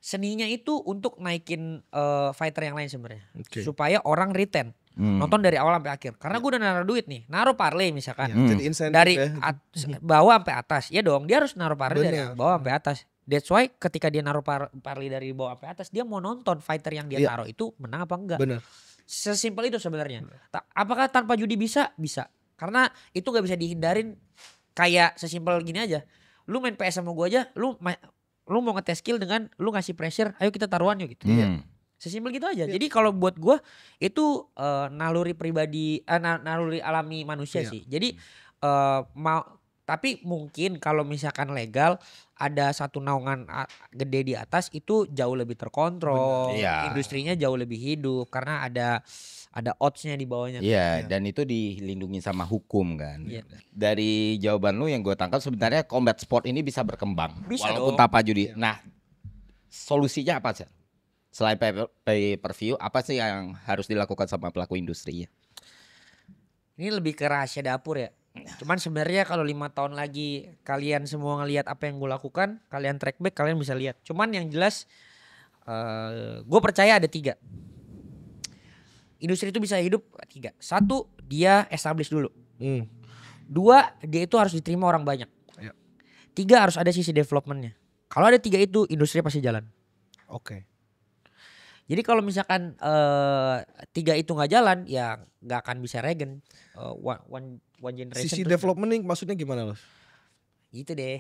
seninya itu untuk naikin eh, fighter yang lain sebenarnya, oke. Supaya orang retain. Hmm. nonton dari awal sampai akhir. Karena gue udah naruh duit nih, naruh parlay misalkan. Ya, Hmm. jadi dari ya. at- bawah sampai atas. Ya dong dia harus naruh parley dari Bener. bawah sampai atas. That's why ketika dia naruh par parley dari bawah sampai atas dia mau nonton fighter yang dia Iya. taruh itu menang apa enggak. Benar sesimpel itu sebenarnya. Ta- apakah tanpa judi bisa? Bisa. Karena itu gak bisa dihindarin. Kayak sesimpel gini aja. Lu main PS sama gua aja lu lu mau ngetes skill dengan lu ngasih pressure ayo kita taruhan yuk gitu Hmm. Sesimpel gitu aja. Iya. Jadi kalau buat gua itu eh, naluri pribadi, na- naluri alami manusia Iya. sih. Jadi eh, mau tapi mungkin kalau misalkan legal ada satu naungan gede di atas itu jauh lebih terkontrol. Benar. Iya. Industrinya jauh lebih hidup karena ada ada odds-nya di bawahnya. Iya, Iya. dan itu dilindungi sama hukum kan. Iya. Dari jawaban lu yang gue tangkap sebenarnya combat sport ini bisa berkembang Bisa walaupun dong. tanpa judi. Iya. Nah, solusinya apa sih? Selain pay, pay per view, apa sih yang harus dilakukan sama pelaku industri? Ini lebih ke rahasia dapur ya. Cuman sebenarnya kalau lima tahun lagi kalian semua ngelihat apa yang gue lakukan, kalian track back kalian bisa lihat. Cuman yang jelas gue percaya ada tiga. Industri itu bisa hidup tiga. Satu dia establish dulu. Hmm. Dua dia itu harus diterima orang banyak. Ya. Tiga harus ada sisi developmentnya. Kalau ada tiga itu industri pasti jalan. oke Jadi kalau misalkan eh, tiga itu nggak jalan, ya nggak akan bisa regen. Eh, one, one, one generation. sisi development nih maksudnya gimana los Gitu deh.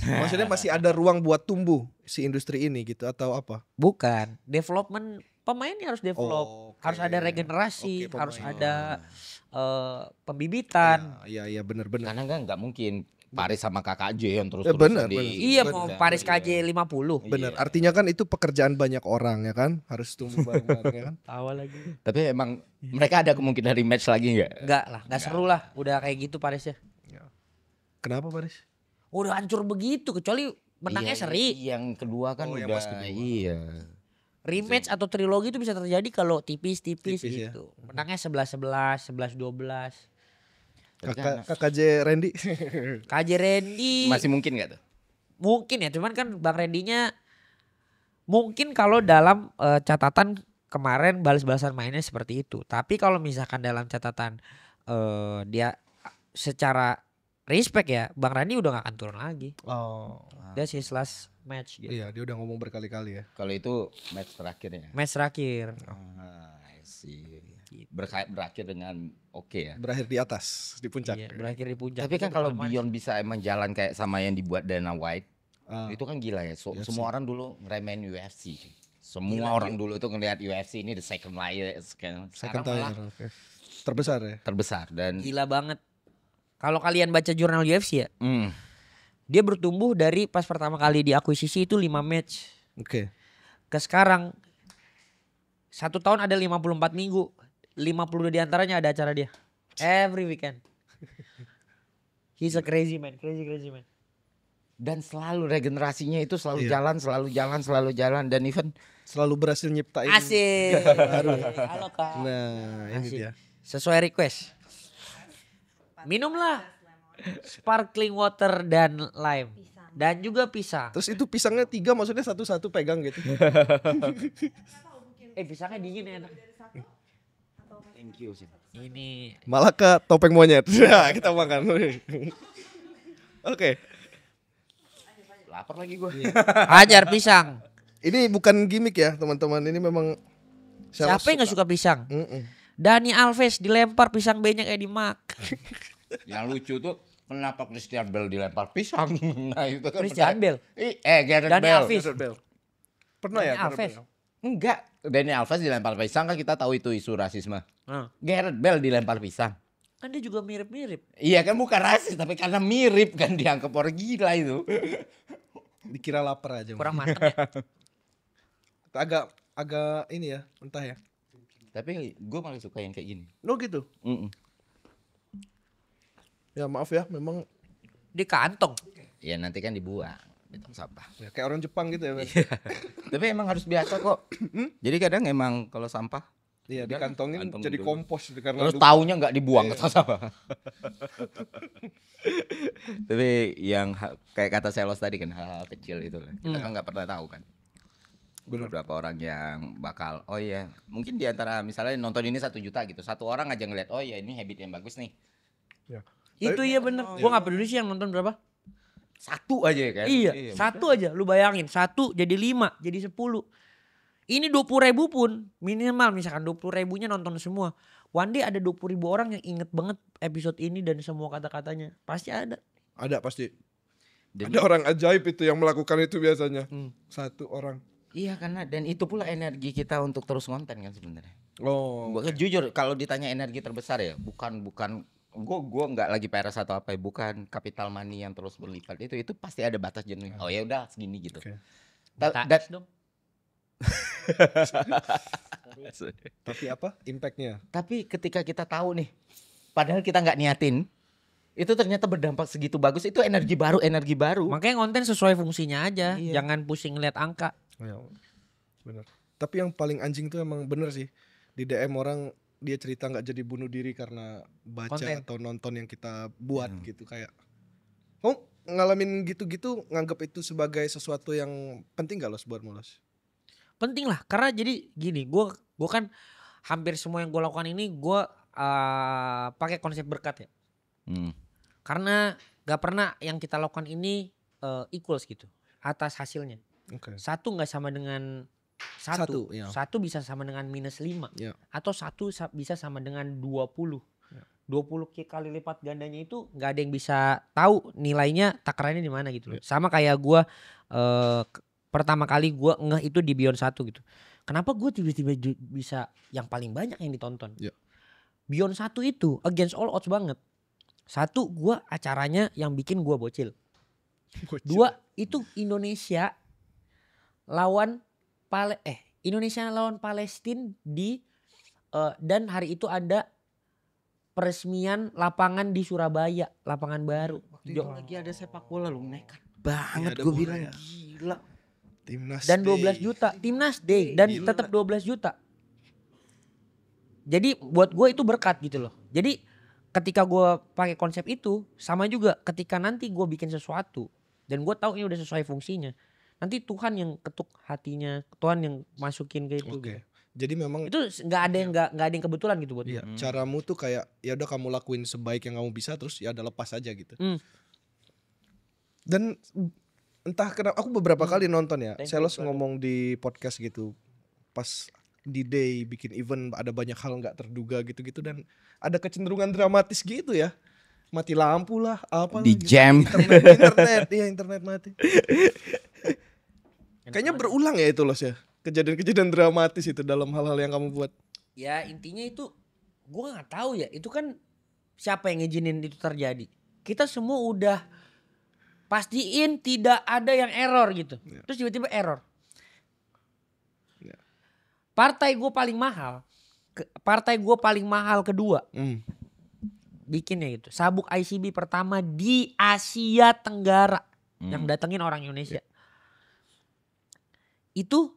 maksudnya masih ada ruang buat tumbuh si industri ini gitu atau apa Bukan. Development pemainnya harus develop. Oh, oke. Harus ada regenerasi, Oke, harus ada eh, pembibitan. iya iya benar benar Karena kan nggak mungkin Paris sama KKJ yang terus Eh, bener, bener. Iya Bener. mau Paris KJ 50. Bener. Iya. Artinya kan itu pekerjaan banyak orang ya kan, harus tumbuh bareng-bareng ya kan. Tawa lagi. Tapi emang mereka ada kemungkinan rematch lagi nggak? Enggak lah, enggak seru lah. Udah kayak gitu Paris ya. Kenapa Paris? Udah hancur begitu kecuali menangnya Iya, seri. Yang kedua kan Oh, udah kedua. iya. Rematch atau trilogi itu bisa terjadi kalau tipis-tipis Tipis ya. gitu. Menangnya 11-11, 11-12. Tapi Kakak KKJ Randy. KJ Randy masih mungkin nggak tuh? mungkin ya, cuman kan Bang Randy-nya mungkin kalau dalam eh, catatan kemarin balas-balasan mainnya seperti itu. Tapi kalau misalkan dalam catatan eh, dia secara respect ya, Bang Randy udah gak akan turun lagi. Oh. Dia his last match gitu. Iya, dia udah ngomong berkali-kali ya. Kalau itu match terakhirnya. Match terakhir. Ah, I see. Berka- berakhir dengan oke ya. Berakhir di atas, di puncak. Iya, berakhir di puncak. Tapi kan kalau. Beyond bisa emang jalan kayak sama yang dibuat Dana White, Ah, itu kan gila ya. So- UFC. semua orang dulu ngeremehin UFC. Semua orang dulu itu ngelihat UFC ini the second layer sekarang, second tier. oke. Terbesar ya. terbesar dan gila banget. Kalau kalian baca jurnal UFC ya, hmm, dia bertumbuh dari pas pertama kali diakuisisi itu 5 match. Oke. Ke sekarang satu tahun ada 54 minggu. 52 di antaranya ada acara dia. Every weekend. He's a crazy man, crazy crazy man. dan selalu regenerasinya itu selalu Iya. jalan, selalu jalan, selalu jalan dan even Selalu berhasil nyiptain. Asik. Halo kak. Nah, ini Asik. dia. Sesuai request. Minumlah sparkling water dan lime dan juga pisang. Terus itu pisangnya tiga maksudnya satu-satu pegang gitu. Eh pisangnya dingin ya enak. Thank you sih. Ini Malah ke topeng monyet. Nah, kita makan. Oke. Lapar lagi gue. ajar pisang. Ini bukan gimmick ya, teman-teman. Ini memang Siapa yang nggak suka pisang? Mm-mm. Dani Alves dilempar pisang banyak kayak dimak. Yang lucu tuh kenapa Christian Bell dilempar pisang? nah itu kan Christian Bell. Ih, eh Gareth Dani Bell. Alves. Pernah ya? Dani Gareth Alves. Bale? Enggak, Dani Alves dilempar pisang kan kita tahu itu isu rasisme. Nah, Gareth Bell dilempar pisang. kan dia juga mirip-mirip. Iya kan bukan rasis tapi karena mirip kan dianggap orang gila itu. Dikira lapar aja. Kurang mateng ya. Agak agak ini ya, entah ya. tapi gue malah suka yang kayak gini. Lo gitu. Mm-mm. Ya maaf ya, memang Di kantong. Ya nanti kan dibuang di tong sampah. ya, kayak orang Jepang gitu ya. Bes. tapi emang harus biasa kok. Jadi kadang emang kalau sampah Iya, dikantongin kantong jadi dulu. kompos karena terus taunya nggak dibuang ke tong sampah. tapi yang kayak kata Selos tadi kan hal-hal kecil itu lah. Kita kan nggak pernah tahu kan. Beberapa orang yang bakal oh iya mungkin di antara misalnya nonton ini satu juta gitu satu orang aja ngeliat oh iya ini habit yang bagus nih Ya. Itu iya bener. Gua nggak peduli sih yang nonton berapa. Satu aja kan Iya, satu aja. Lu bayangin, satu jadi lima, jadi sepuluh. Ini dua puluh ribu pun minimal misalkan dua puluh ribunya nonton semua. One day ada dua puluh ribu orang yang inget banget episode ini dan semua kata-katanya. Pasti ada. Ada pasti. Dan- Ada orang ajaib itu yang melakukan itu biasanya. Hmm. Satu orang. Iya karena dan itu pula energi kita untuk terus konten kan sebenarnya. Oh. Gua jujur kalau ditanya energi terbesar ya bukan bukan gua gua nggak lagi peres atau apa ya bukan kapital money yang terus berlipat itu itu pasti ada batas jenuh. Oh ya udah segini gitu. Oke. Ta- dan- dong. Tapi apa? Impactnya? tapi ketika kita tahu nih, padahal kita nggak niatin, itu ternyata berdampak segitu bagus itu energi baru energi baru. Makanya konten sesuai fungsinya aja. Iya. Jangan pusing ngeliat angka. Ya, bener. Tapi yang paling anjing tuh emang bener sih. Di DM orang dia cerita nggak jadi bunuh diri karena baca Konten. atau nonton yang kita buat Hmm. gitu kayak. Kamu ngalamin gitu-gitu nganggap itu sebagai sesuatu yang penting gak los buat mulos? Penting lah karena jadi gini, gua gua kan hampir semua yang gue lakukan ini gua eh, pakai konsep berkat ya. Hmm. Karena gak pernah yang kita lakukan ini eh, equals gitu atas hasilnya. Oke. Satu nggak sama dengan Satu, satu. iya. Satu bisa sama dengan minus lima. Iya. Atau satu sa- bisa sama dengan 20. Iya. 20 ki- kali lipat gandanya itu nggak ada yang bisa tahu nilainya takarannya di mana gitu loh. Sama kayak gua eh, k- pertama kali gua ngeh itu di Beyond satu gitu. Kenapa gue tiba-tiba bisa yang paling banyak yang ditonton? Iya. Beyond satu itu against all odds banget. Satu gua acaranya yang bikin gua bocil. Bocil. Dua itu Indonesia lawan Pale eh Indonesia lawan Palestina di eh, dan hari itu ada peresmian lapangan di Surabaya, lapangan baru. Jo- lagi ada sepak bola lu nekat banget ada gue bilang ya. gila. Timnas dan 12 Day. juta timnas day dan Gila. tetap 12 juta. Jadi buat gue itu berkat gitu loh. Jadi ketika gue pakai konsep itu sama juga ketika nanti gue bikin sesuatu dan gue tahu ini udah sesuai fungsinya. Nanti Tuhan yang ketuk hatinya, Tuhan yang masukin ke itu. Oke. gitu. Jadi memang Itu nggak ada yang nggak nggak ada yang kebetulan gitu buat Iya. Hmm. caramu tuh kayak ya udah kamu lakuin sebaik yang kamu bisa terus ya udah lepas aja gitu. Hmm. Dan entah kenapa aku beberapa Hmm. kali nonton ya. Thank you, Selos ngomong di podcast gitu pas di day bikin event ada banyak hal nggak terduga gitu-gitu dan ada kecenderungan dramatis gitu ya. Mati lampu lah, apa Di gitu. jam. internet, internet, iya internet mati. Kayaknya berulang ya itu los ya. Kejadian-kejadian dramatis itu dalam hal-hal yang kamu buat. Ya intinya itu gue nggak tahu ya. Itu kan siapa yang ngizinin itu terjadi. Kita semua udah pastiin tidak ada yang error gitu. Ya. Terus tiba-tiba error. Ya. Partai gue paling mahal. ke- partai gue paling mahal kedua Hmm. bikinnya gitu. Sabuk ICB pertama di Asia Tenggara yang Hmm. datengin orang Indonesia. Itu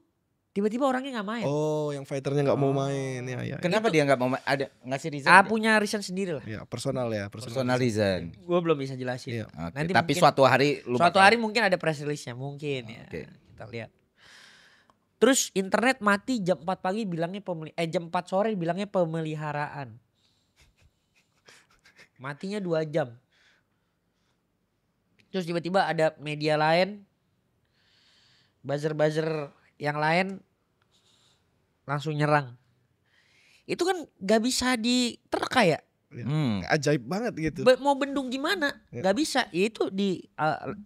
tiba-tiba orangnya nggak main. Oh, yang fighternya nggak mau Oh. main ya ya. Kenapa dia nggak mau ma- ada ngasih reason? Ah punya reason sendiri lah. Ya, personal ya, Personal reason. Gue belum bisa jelasin. Iya. Oke, Nanti Tapi mungkin- suatu hari lu Suatu hari mungkin ada press release-nya, mungkin ya. Oke. Kita lihat. Terus internet mati jam 4 pagi bilangnya pemeli eh jam 4 sore bilangnya pemeliharaan. Matinya 2 jam. Terus tiba-tiba ada media lain buzzer-buzzer yang lain langsung nyerang. Itu kan gak bisa diterka ya. Hmm. ajaib banget gitu. Be- mau bendung gimana? Ya. Gak bisa. Ya itu di uh,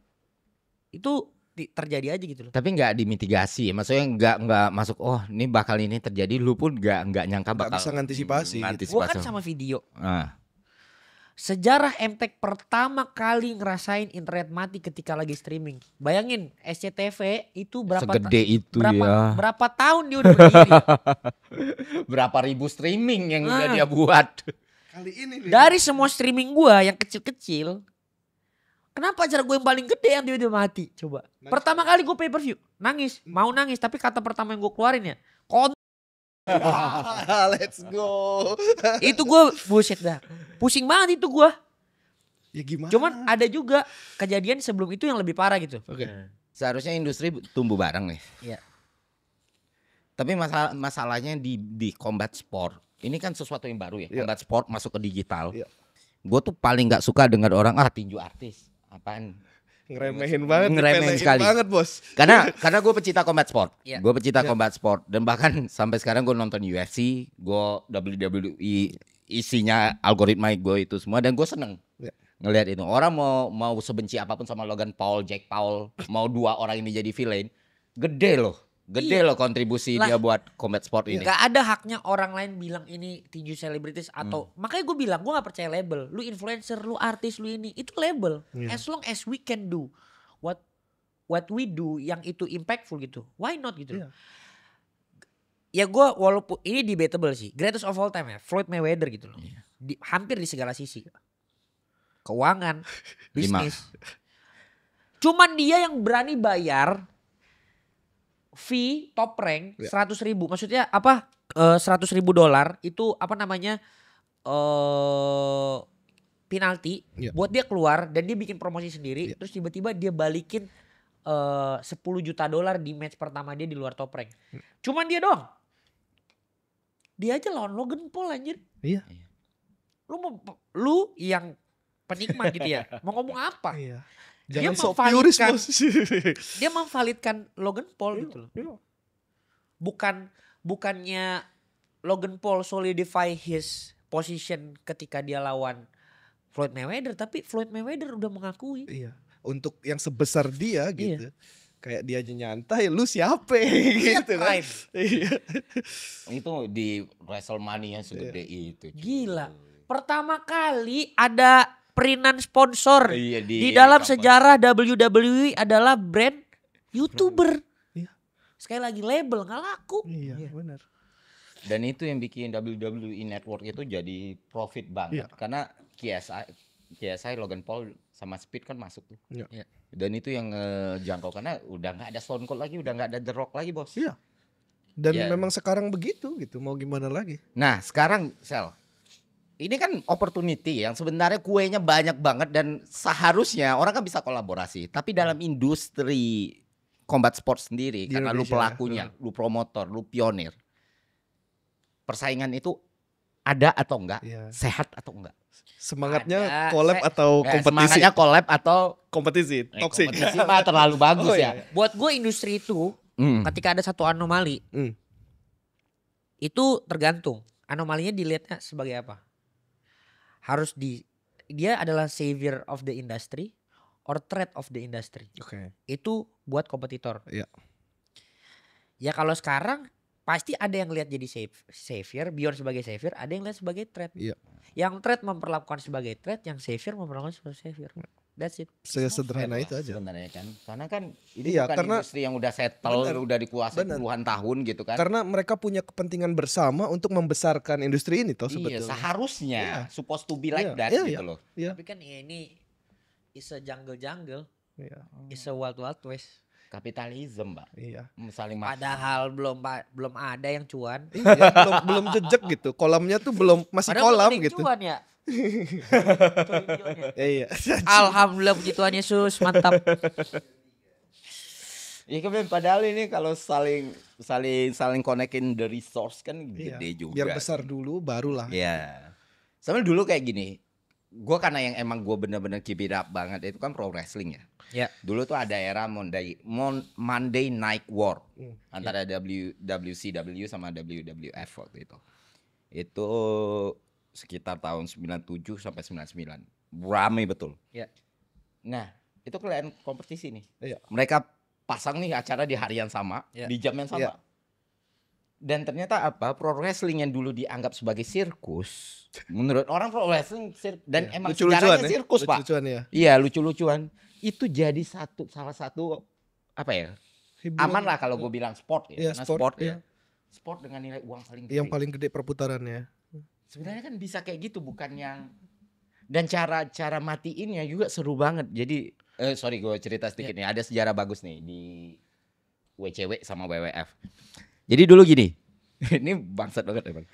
itu di- terjadi aja gitu loh. Tapi nggak dimitigasi, maksudnya nggak nggak masuk. Oh, ini bakal ini terjadi. Lu pun nggak nggak nyangka bakal bisa ngantisipasi gitu. Gua kan sama video. Ah. Sejarah MTech pertama kali ngerasain internet mati ketika lagi streaming. Bayangin SCTV itu berapa ta- segede itu berapa ya. berapa tahun dia udah berdiri. Berapa ribu streaming yang udah Ah. dia buat. Kali ini nih. Dari semua streaming gua yang kecil-kecil, kenapa acara gue yang paling gede yang tiba-tiba mati? Coba. Nangis. Pertama kali gue pay per view, nangis, mau nangis, tapi kata pertama yang gue keluarin ya, kon Let's go. itu gue bullshit dah. Pusing banget itu gua. Ya gimana? Cuman ada juga kejadian sebelum itu yang lebih parah gitu. Oke. Seharusnya industri tumbuh bareng nih. Iya. Tapi masalah masalahnya di di combat sport ini kan sesuatu yang baru ya. Iya. Combat sport masuk ke digital. Iya. Gue tuh paling nggak suka dengar orang ah tinju artis. Apaan? Ngeremehin banget, Ngeremehin sekali. banget, Bos. Karena karena gue pecinta combat sport. Iya. Gue pecinta Iya. combat sport dan bahkan sampai sekarang gue nonton UFC, gue WWE isinya algoritma gue itu semua dan gue seneng Iya. ngelihat itu. Orang mau mau sebenci apa pun sama Logan Paul, Jack Paul, mau dua orang ini jadi villain, gede loh. Gede Iya. loh kontribusi Lah. dia buat combat sport ini. Gak ada haknya orang lain bilang ini tinju selebritis atau Hmm. makanya gue bilang gue gak percaya label. Lu influencer, lu artis, lu ini itu label. Iya. As long as we can do what what we do yang itu impactful gitu. Why not gitu? Iya. Ya gue walaupun ini debatable sih. Greatest of all time ya, Floyd Mayweather gitu loh. Iya. Di, hampir di segala sisi. Keuangan, bisnis. Cuman dia yang berani bayar fee top rank Ya. seratus ribu. Maksudnya apa? Seratus ribu dolar itu apa namanya? eh penalti Ya. buat dia keluar dan dia bikin promosi sendiri. Ya. Terus tiba-tiba dia balikin eh 10 juta dolar di match pertama dia di luar top rank. Hmm. Cuman dia doang. Dia aja lawan Logan Paul anjir. Iya. Lu mau lu yang penikmat gitu ya. Mau ngomong apa? Iya. Dia Jangan sok puris, memvalidkan- Bos. Dia memvalidkan Logan Paul Iya, gitu loh. iya. Bukan bukannya Logan Paul solidify his position ketika dia lawan Floyd Mayweather, tapi Floyd Mayweather udah mengakui. Iya. Untuk yang sebesar dia Iya. gitu. Kayak dia aja nyantai, lu siapa gitu kan. Iya. Itu di WrestleMania segede itu. cuy. Gila. Pertama kali ada perinan sponsor. Iya, Di dalam kampus. sejarah WWE adalah brand YouTuber. Iya. Sekali lagi label nggak laku. Iya, benar. Dan itu yang bikin WWE Network itu jadi profit banget Iya. karena KSI KSI Logan Paul sama Speed kan masuk tuh. Iya. Iya. Dan itu yang ngejangkau karena udah nggak ada Stone Cold lagi, udah nggak ada The Rock lagi, Bos. Iya. Dan Ya. memang sekarang begitu gitu, mau gimana lagi? Nah, sekarang Sel. Ini kan opportunity yang sebenarnya kuenya banyak banget dan seharusnya orang kan bisa kolaborasi. Tapi dalam industri combat sport sendiri Di karena lu Indonesia, pelakunya, lu promotor, lu pionir. Persaingan itu ada atau enggak? Iya. Sehat atau enggak? Semangatnya Ada. collab Saya- atau Ya, kompetisi? semangatnya collab atau Kompetisi, eh, toxic. kompetisi mah terlalu bagus Oh, ya. iya. Buat gue industri itu Hmm. ketika ada satu anomali Hmm. itu tergantung anomalinya dilihatnya sebagai apa. Harus di dia adalah savior of the industry or threat of the industry. Oke. Itu buat kompetitor. Iya. Ya kalau sekarang pasti ada yang lihat jadi savior, Bjorn sebagai savior, ada yang lihat sebagai threat. Iya. Yang threat memperlakukan sebagai threat, yang savior memperlakukan sebagai savior. That's it. Sesederhana itu aja. sebenarnya kan. Karena kan ini Iya, bukan karena- industri yang udah settle, Bener. udah dikuasai Bener. puluhan tahun gitu kan. Karena mereka punya kepentingan bersama untuk membesarkan industri ini toh Iya, sebetulnya. seharusnya Iya. supposed to be like Iya, that iya, gitu iya. loh. Iya. Tapi kan ya ini is a jungle jungle, Iya. is a wild wild west. Kapitalisme, Mbak. Iya. Saling masuk. Padahal belum belum ada yang cuan. Iya, belum belum jejak gitu. Kolamnya tuh belum masih Padahal kolam gitu. Cuan ya. Triliunnya. Iya. Alhamdulillah puji Tuhan Yesus, mantap. Iya kan padahal ini kalau saling saling saling konekin the resource kan Iya. gede juga. Biar besar dulu barulah. Iya. Sama dulu kayak gini. Gua karena yang emang gua bener-bener keep it up banget itu kan pro wrestling ya. Ya. Dulu tuh ada era Monday Mon, Monday Night War Hmm, antara W, WCW sama WWF waktu itu. Itu sekitar tahun 97 sampai 99. Ramai betul. Ya. Nah, itu kalian kompetisi nih. Iya. Mereka pasang nih acara di hari yang sama, Ya. di jam yang sama. Iya. Dan ternyata apa? Pro wrestling yang dulu dianggap sebagai sirkus, menurut orang pro wrestling sir- dan Iya. emang Lucu-lucuan sejarahnya ya. sirkus, Pak. Lucu-lucuan ya. Iya, lucu-lucuan. Itu jadi satu salah satu apa ya? Hiburan Aman lah kalau gue bilang sport ya. Iya, Karena sport, sport, iya. ya. Sport dengan nilai uang paling gede. yang paling gede perputarannya. Sebenarnya kan bisa kayak gitu bukan yang dan cara cara matiinnya juga seru banget. Jadi eh, sorry gue cerita sedikit nih. Ada sejarah bagus nih di WCW sama WWF. Jadi dulu gini. ini bangsat banget emang.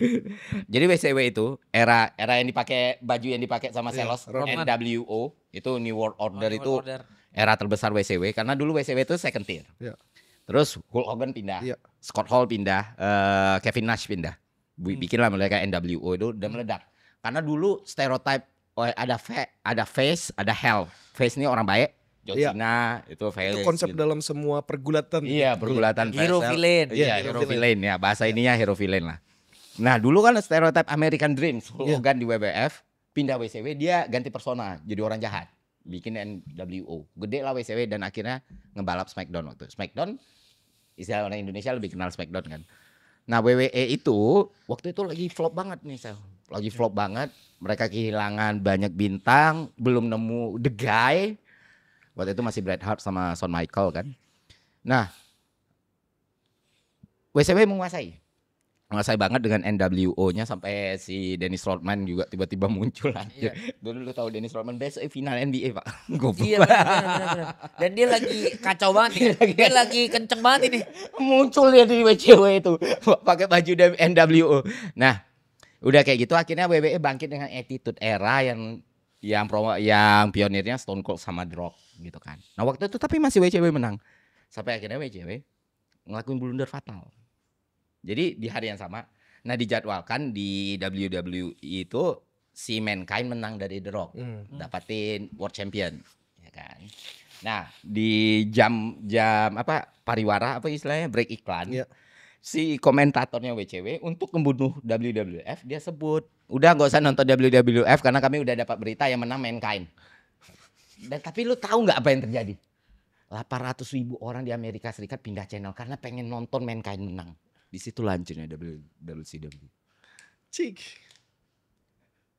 Jadi WCW itu era era yang dipakai baju yang dipakai sama Iya, Selos Roman. NWO itu New World Order New itu World Order. era terbesar WCW karena dulu WCW itu second tier. Iya. Terus Hulk Hogan pindah, Iya. Scott Hall pindah, eh, Kevin Nash pindah. Hmm. Bikinlah mereka NWO itu dan meledak. Karena dulu stereotype oh, ada fa ada face, ada hell. Face ini orang baik, John Iya. Cena itu face. Itu konsep gitu. dalam semua pergulatan. Iya, pergulatan Hero villain. Iya, Iya, hero hero villain ya. Bahasa ininya hero villain lah. Nah, dulu kan stereotype American Dreams, Hulk Iya. Hogan di WWF, pindah WCW dia ganti persona jadi orang jahat. Bikin NWO. Gede lah WCW dan akhirnya ngebalap SmackDown waktu. SmackDown istilah orang Indonesia lebih kenal SmackDown kan. Nah, WWE itu waktu itu lagi flop banget nih, Sel. Lagi flop banget. Mereka kehilangan banyak bintang, belum nemu the guy. Waktu itu masih Bret Hart sama Shawn Michael kan. Nah, WCW menguasai. Menguasai banget dengan NWO-nya sampai si Dennis Rodman juga tiba-tiba muncul aja. Iya. Dulu lu tahu Dennis Rodman besok final NBA, Pak. Goblok. Iya benar, benar, benar. Dan dia lagi kacau banget nih. Dia lagi kenceng banget ini. muncul dia di WCW itu pakai baju NWO. Nah, udah kayak gitu akhirnya WWE bangkit dengan attitude era yang yang promo yang pionirnya Stone Cold sama Rock gitu kan. Nah, waktu itu tapi masih WCW menang. Sampai akhirnya WCW ngelakuin blunder fatal. Jadi di hari yang sama, nah dijadwalkan di WWE itu si Mankind menang dari The Rock Hmm. dapatin world champion ya kan nah di jam jam apa pariwara apa istilahnya break iklan Iya. si komentatornya WCW untuk membunuh WWF dia sebut udah nggak usah nonton WWF karena kami udah dapat berita yang menang Mankind dan tapi lu tahu nggak apa yang terjadi 800 ribu orang di Amerika Serikat pindah channel karena pengen nonton Mankind menang di situ lancurnya WCW Cik.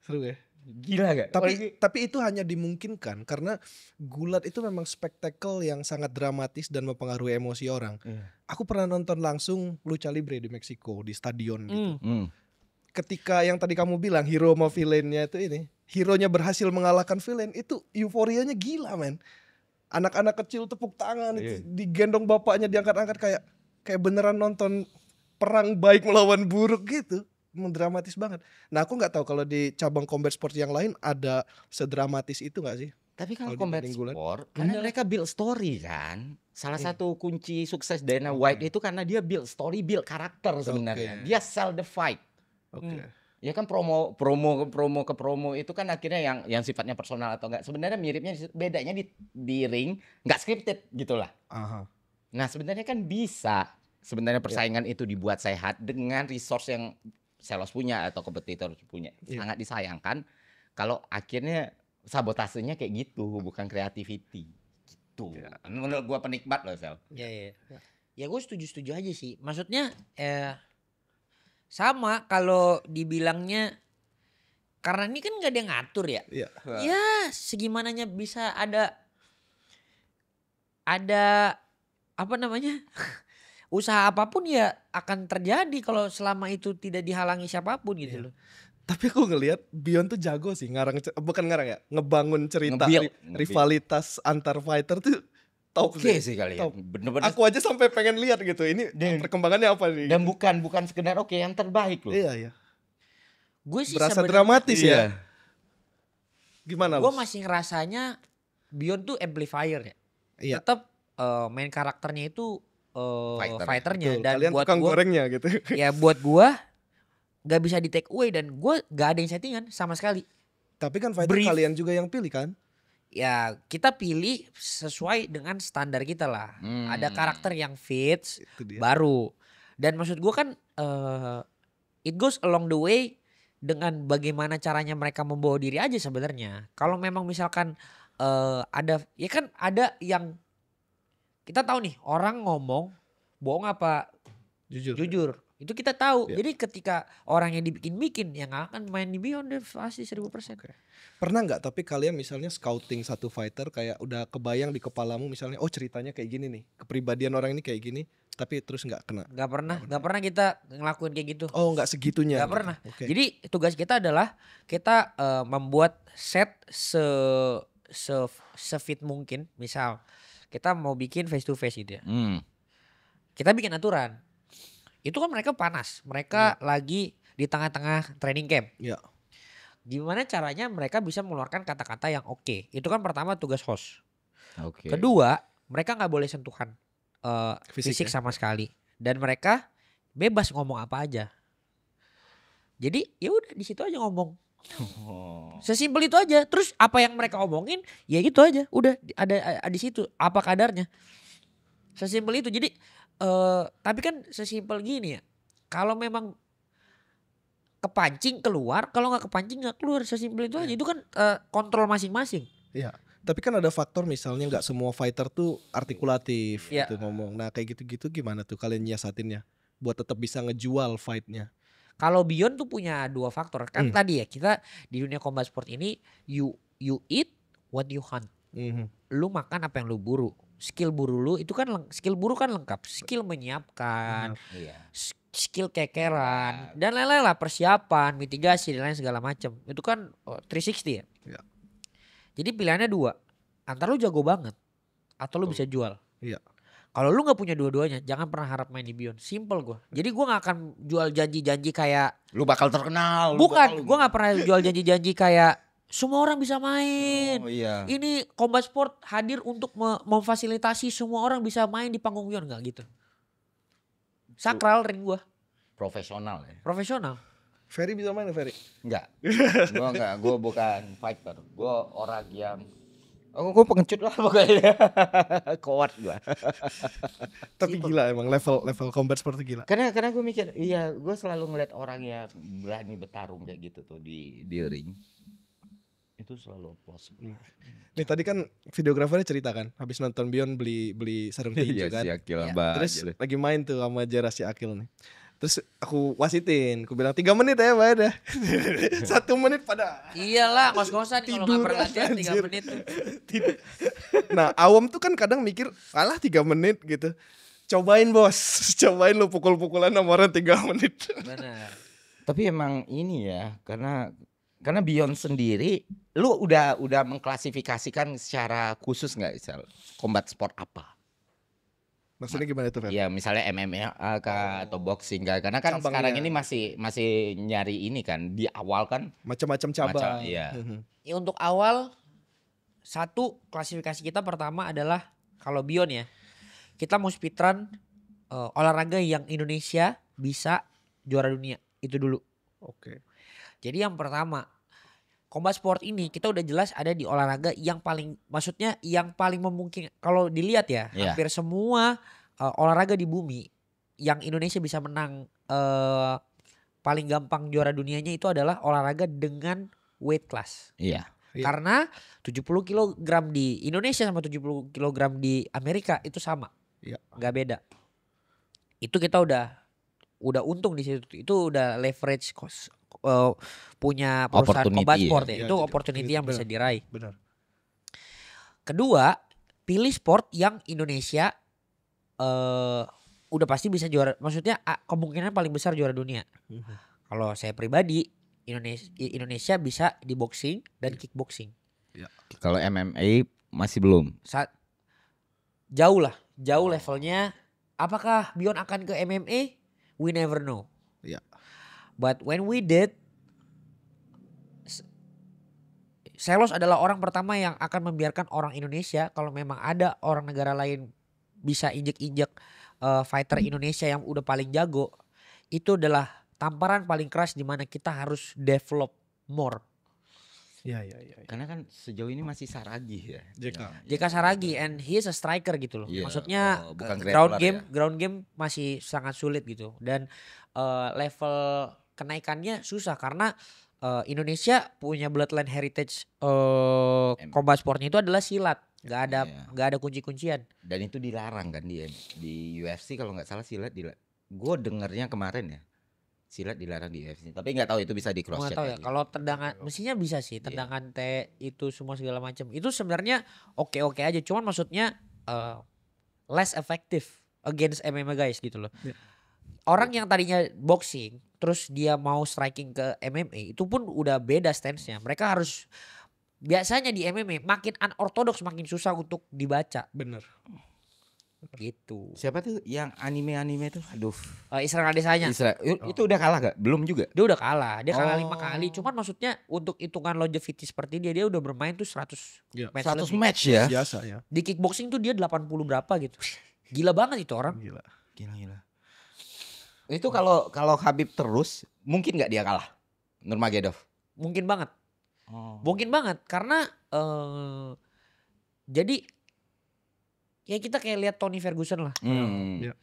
Seru ya. Gila gak? Tapi tapi itu hanya dimungkinkan karena gulat itu memang spektakel yang sangat dramatis dan mempengaruhi emosi orang. Iya. Aku pernah nonton langsung Lucha Libre di Meksiko di stadion gitu. Hmm. Hmm. Ketika yang tadi kamu bilang hero sama villainnya itu ini, hero-nya berhasil mengalahkan villain itu euforianya gila men. Anak-anak kecil tepuk tangan, Iya. digendong bapaknya diangkat-angkat kayak kayak beneran nonton perang baik melawan buruk gitu. Emang dramatis banget. Nah aku nggak tahu kalau di cabang combat sport yang lain ada sedramatis itu nggak sih? Tapi kalau combat sport, karena mereka build story kan. Salah Iya. satu kunci sukses Dana White itu karena dia build story, build karakter sebenarnya. Oke. Dia sell the fight. Oke. Hmm. Ya kan promo promo promo ke promo itu kan akhirnya yang yang sifatnya personal atau enggak. Sebenarnya miripnya bedanya di di ring nggak scripted gitulah. Aha. Nah, sebenarnya kan bisa sebenarnya persaingan itu dibuat sehat dengan resource yang sales punya atau kompetitor punya. Iya. Sangat disayangkan kalau akhirnya sabotasenya kayak gitu, bukan creativity. Gitu. Menurut gua penikmat loh, Sel. Ya ya. Ya gue setuju-setuju aja sih. Maksudnya eh sama kalau dibilangnya karena ini kan gak ada yang ngatur ya. Iya. Ya segimananya bisa ada ada apa namanya usaha apa pun ya akan terjadi kalau selama itu tidak dihalangi siapa pun gitu Iya. loh. Tapi aku ngelihat Bion tuh jago sih ngarang bukan ngarang ya, ngebangun cerita Nge-build, ri- nge-build. rivalitas antar fighter tuh top Oke sih. sih kali ya. Bener-bener Aku aja sampai pengen lihat gitu. Ini Dan- perkembangannya apa nih? dan bukan bukan sekedar oke yang terbaik loh. iya iya. Gue sih Berasa dramatis Iya. ya. Gimana gue masih ngerasanya Beyond tuh amplifier ya. Iya. Tetap eh, main karakternya itu eh, Fighter. fighternya Betul, dan kalian buat tukang gua, gorengnya gitu. ya buat gua gak bisa di take away dan gua gak ada yang settingan sama sekali. Tapi kan fighter Brief. kalian juga yang pilih kan? Ya kita pilih sesuai dengan standar kita lah. Hmm. Ada karakter yang fits baru. Dan maksud gua kan eh it goes along the way dengan bagaimana caranya mereka membawa diri aja sebenarnya. Kalau memang misalkan eh ada ya kan ada yang kita tahu nih orang ngomong bohong apa Jujur. jujur itu kita tahu. Iya. Jadi ketika orang yang dibikin-bikin yang akan main di Beyond dia pasti 1000%. Pernah nggak tapi kalian misalnya scouting satu fighter kayak udah kebayang di kepalamu misalnya oh ceritanya kayak gini nih. Kepribadian orang ini kayak gini tapi terus nggak kena. Gak pernah, gak pernah kita ngelakuin kayak gitu. Oh nggak segitunya. Nggak pernah. Oke. Jadi tugas kita adalah kita eh, membuat set se se sefit mungkin. Misal kita mau bikin face to face gitu ya. Hmm. Kita bikin aturan. Itu kan mereka panas. Mereka lagi di tengah-tengah training camp. Iya. Gimana caranya mereka bisa mengeluarkan kata-kata yang oke. Itu kan pertama tugas host. Oke. Kedua, mereka nggak boleh sentuhan eh, Fisik fisik, ya? sama sekali. Dan mereka bebas ngomong apa aja. Jadi ya udah di situ aja ngomong. Oh. Sesimpel itu aja. Terus apa yang mereka omongin ya gitu aja. Udah ada ada di situ apa kadarnya. Sesimpel itu. Jadi eh tapi kan sesimpel gini ya. Kalau memang kepancing keluar, kalau nggak kepancing nggak keluar. Sesimpel itu aja. Itu kan eh, kontrol masing-masing. Tapi kan ada faktor misalnya nggak semua fighter tuh artikulatif Iya. gitu ngomong. Nah kayak gitu-gitu gimana tuh kalian nyiasatinnya buat tetap bisa ngejual fightnya? Kalau Beyond tuh punya dua faktor. Kan Hmm. tadi ya kita di dunia combat sport ini you you eat what you hunt. Mhm. Lu makan apa yang lu buru. Skill buru lu itu kan skill buru kan lengkap. Skill menyiapkan, Iya. skill kekeran dan lain-lain lah persiapan, mitigasi dan lain segala macam. Itu kan oh, 360 ya. Iya. Jadi pilihannya dua. Antara lu jago banget atau lu Betul. bisa jual. Iya. Kalau lu nggak punya dua-duanya, jangan pernah harap main di Beyond. Simple gua. Jadi gua nggak akan jual janji-janji kayak Lu bakal terkenal. Bukan, bakal- gue nggak pernah jual janji-janji kayak semua orang bisa main. Oh iya. Ini combat sport hadir untuk me- memfasilitasi semua orang bisa main di panggung Beyond nggak gitu. Sakral ring gue, Profesional ya. profesional. Ferry bisa main Ferry? Enggak. gua enggak, gua bukan fighter. Gua orang yang Oh, gua pengecut lah pokoknya. Kuat gua. Tapi gila emang level level combat seperti gila. Karena karena gue mikir, iya, gue selalu ngeliat orang yang berani bertarung kayak gitu tuh di di ring. Itu selalu plus. Nih tadi kan videografernya cerita kan, habis nonton Beyond beli beli sarung tinju kan. Akil Ya, Mbak. Terus lagi main tuh sama Jera si Akil nih. Terus aku wasitin, aku bilang tiga menit ya Pak dah. Satu menit pada. Iyalah, ngos-ngosan kalau nggak Tidur, pernah latihan 3 anjir. menit tuh. Nah awam tuh kan kadang mikir, alah tiga menit gitu. Cobain bos, cobain lu pukul-pukulan sama orang tiga menit. Benar. Tapi emang ini ya, karena karena Beyond sendiri, lu udah udah mengklasifikasikan secara khusus nggak Sel? combat sport apa? Maksudnya gimana tuh Fer? Ya misalnya MMA kah, atau boxing kah? Karena kan Cabangnya. sekarang ini masih masih nyari ini kan di awal kan. Macam-macam cabang. Macam- iya. Mhm. Ya untuk awal satu klasifikasi kita pertama adalah kalau Bion ya. Kita mau speedrun eh, olahraga yang Indonesia bisa juara dunia. Itu dulu. Oke. Jadi yang pertama combat sport ini kita udah jelas ada di olahraga yang paling maksudnya yang paling memungkinkan kalau dilihat ya Iya. hampir semua eh, olahraga di bumi yang Indonesia bisa menang eh, paling gampang juara dunianya itu adalah olahraga dengan weight class. Iya. Iya. Karena 70 kg di Indonesia sama 70 kg di Amerika itu sama. Iya. nggak beda. Itu kita udah udah untung di situ. Itu udah leverage cost eh, punya perusahaan combat ya. sport ya. Iya, Itu jadi- opportunity iya, yang bisa benar. diraih. Benar. Kedua, pilih sport yang Indonesia eh udah pasti bisa juara. Maksudnya ah, kemungkinan paling besar juara dunia. Mhm. Kalau saya pribadi Indonesia Indonesia bisa di boxing dan kickboxing. Kalau MMA masih belum. Saat jauh lah, jauh levelnya. Apakah Bion akan ke MMA? We never know. Iya. But when we did, Selos adalah orang pertama yang akan membiarkan orang Indonesia kalau memang ada orang negara lain bisa injek-injek eh, fighter Indonesia yang udah paling jago, itu adalah tamparan paling keras di mana kita harus develop more. Iya, iya, iya. iya. Karena kan sejauh ini masih Saragi ya. JK. JK Saragi and he is a striker gitu loh. Iya, Maksudnya oh, bukan eh, ground grappler game, ya. ground game masih sangat sulit gitu. Dan eh, level kenaikannya susah karena eh, Indonesia punya bloodline heritage eh Em- combat sportnya itu adalah silat. nggak ada Iya. nggak ada kunci-kuncian. Dan itu dilarang kan di di UFC kalau nggak salah silat dilarang. Gue dengernya kemarin ya. Silat dilarang di UFC. Tapi nggak tahu itu bisa di cross nggak check. tahu ya. Kalau tendangan mestinya bisa sih Iya. tendangan T itu semua segala macam. Itu sebenarnya oke-oke aja. Cuman maksudnya eh, less effective against MMA guys gitu loh. Iya. Orang yang tadinya boxing terus dia mau striking ke MMA itu pun udah beda stance-nya. Mereka harus biasanya di MMA makin unorthodox makin susah untuk dibaca Bener. gitu. Siapa tuh yang anime-anime tuh? Aduh. Eh, Israel Adesanya Israel. Itu udah kalah gak? Belum juga. dia udah kalah. Dia kalah lima Oh. kali. Cuman maksudnya untuk hitungan longevity seperti dia dia udah bermain tuh 100 Iya. match 100 lebih. match ya. Biasa ya. Di kickboxing tuh dia 80 berapa gitu. Gila banget itu orang. Gila. Gila gila. Itu kalau kalau Habib terus mungkin nggak dia kalah? Nurmagomedov. Mungkin banget. Oh. Mungkin banget karena eh jadi ya kita kayak lihat Tony Ferguson lah. Hmm. Iya.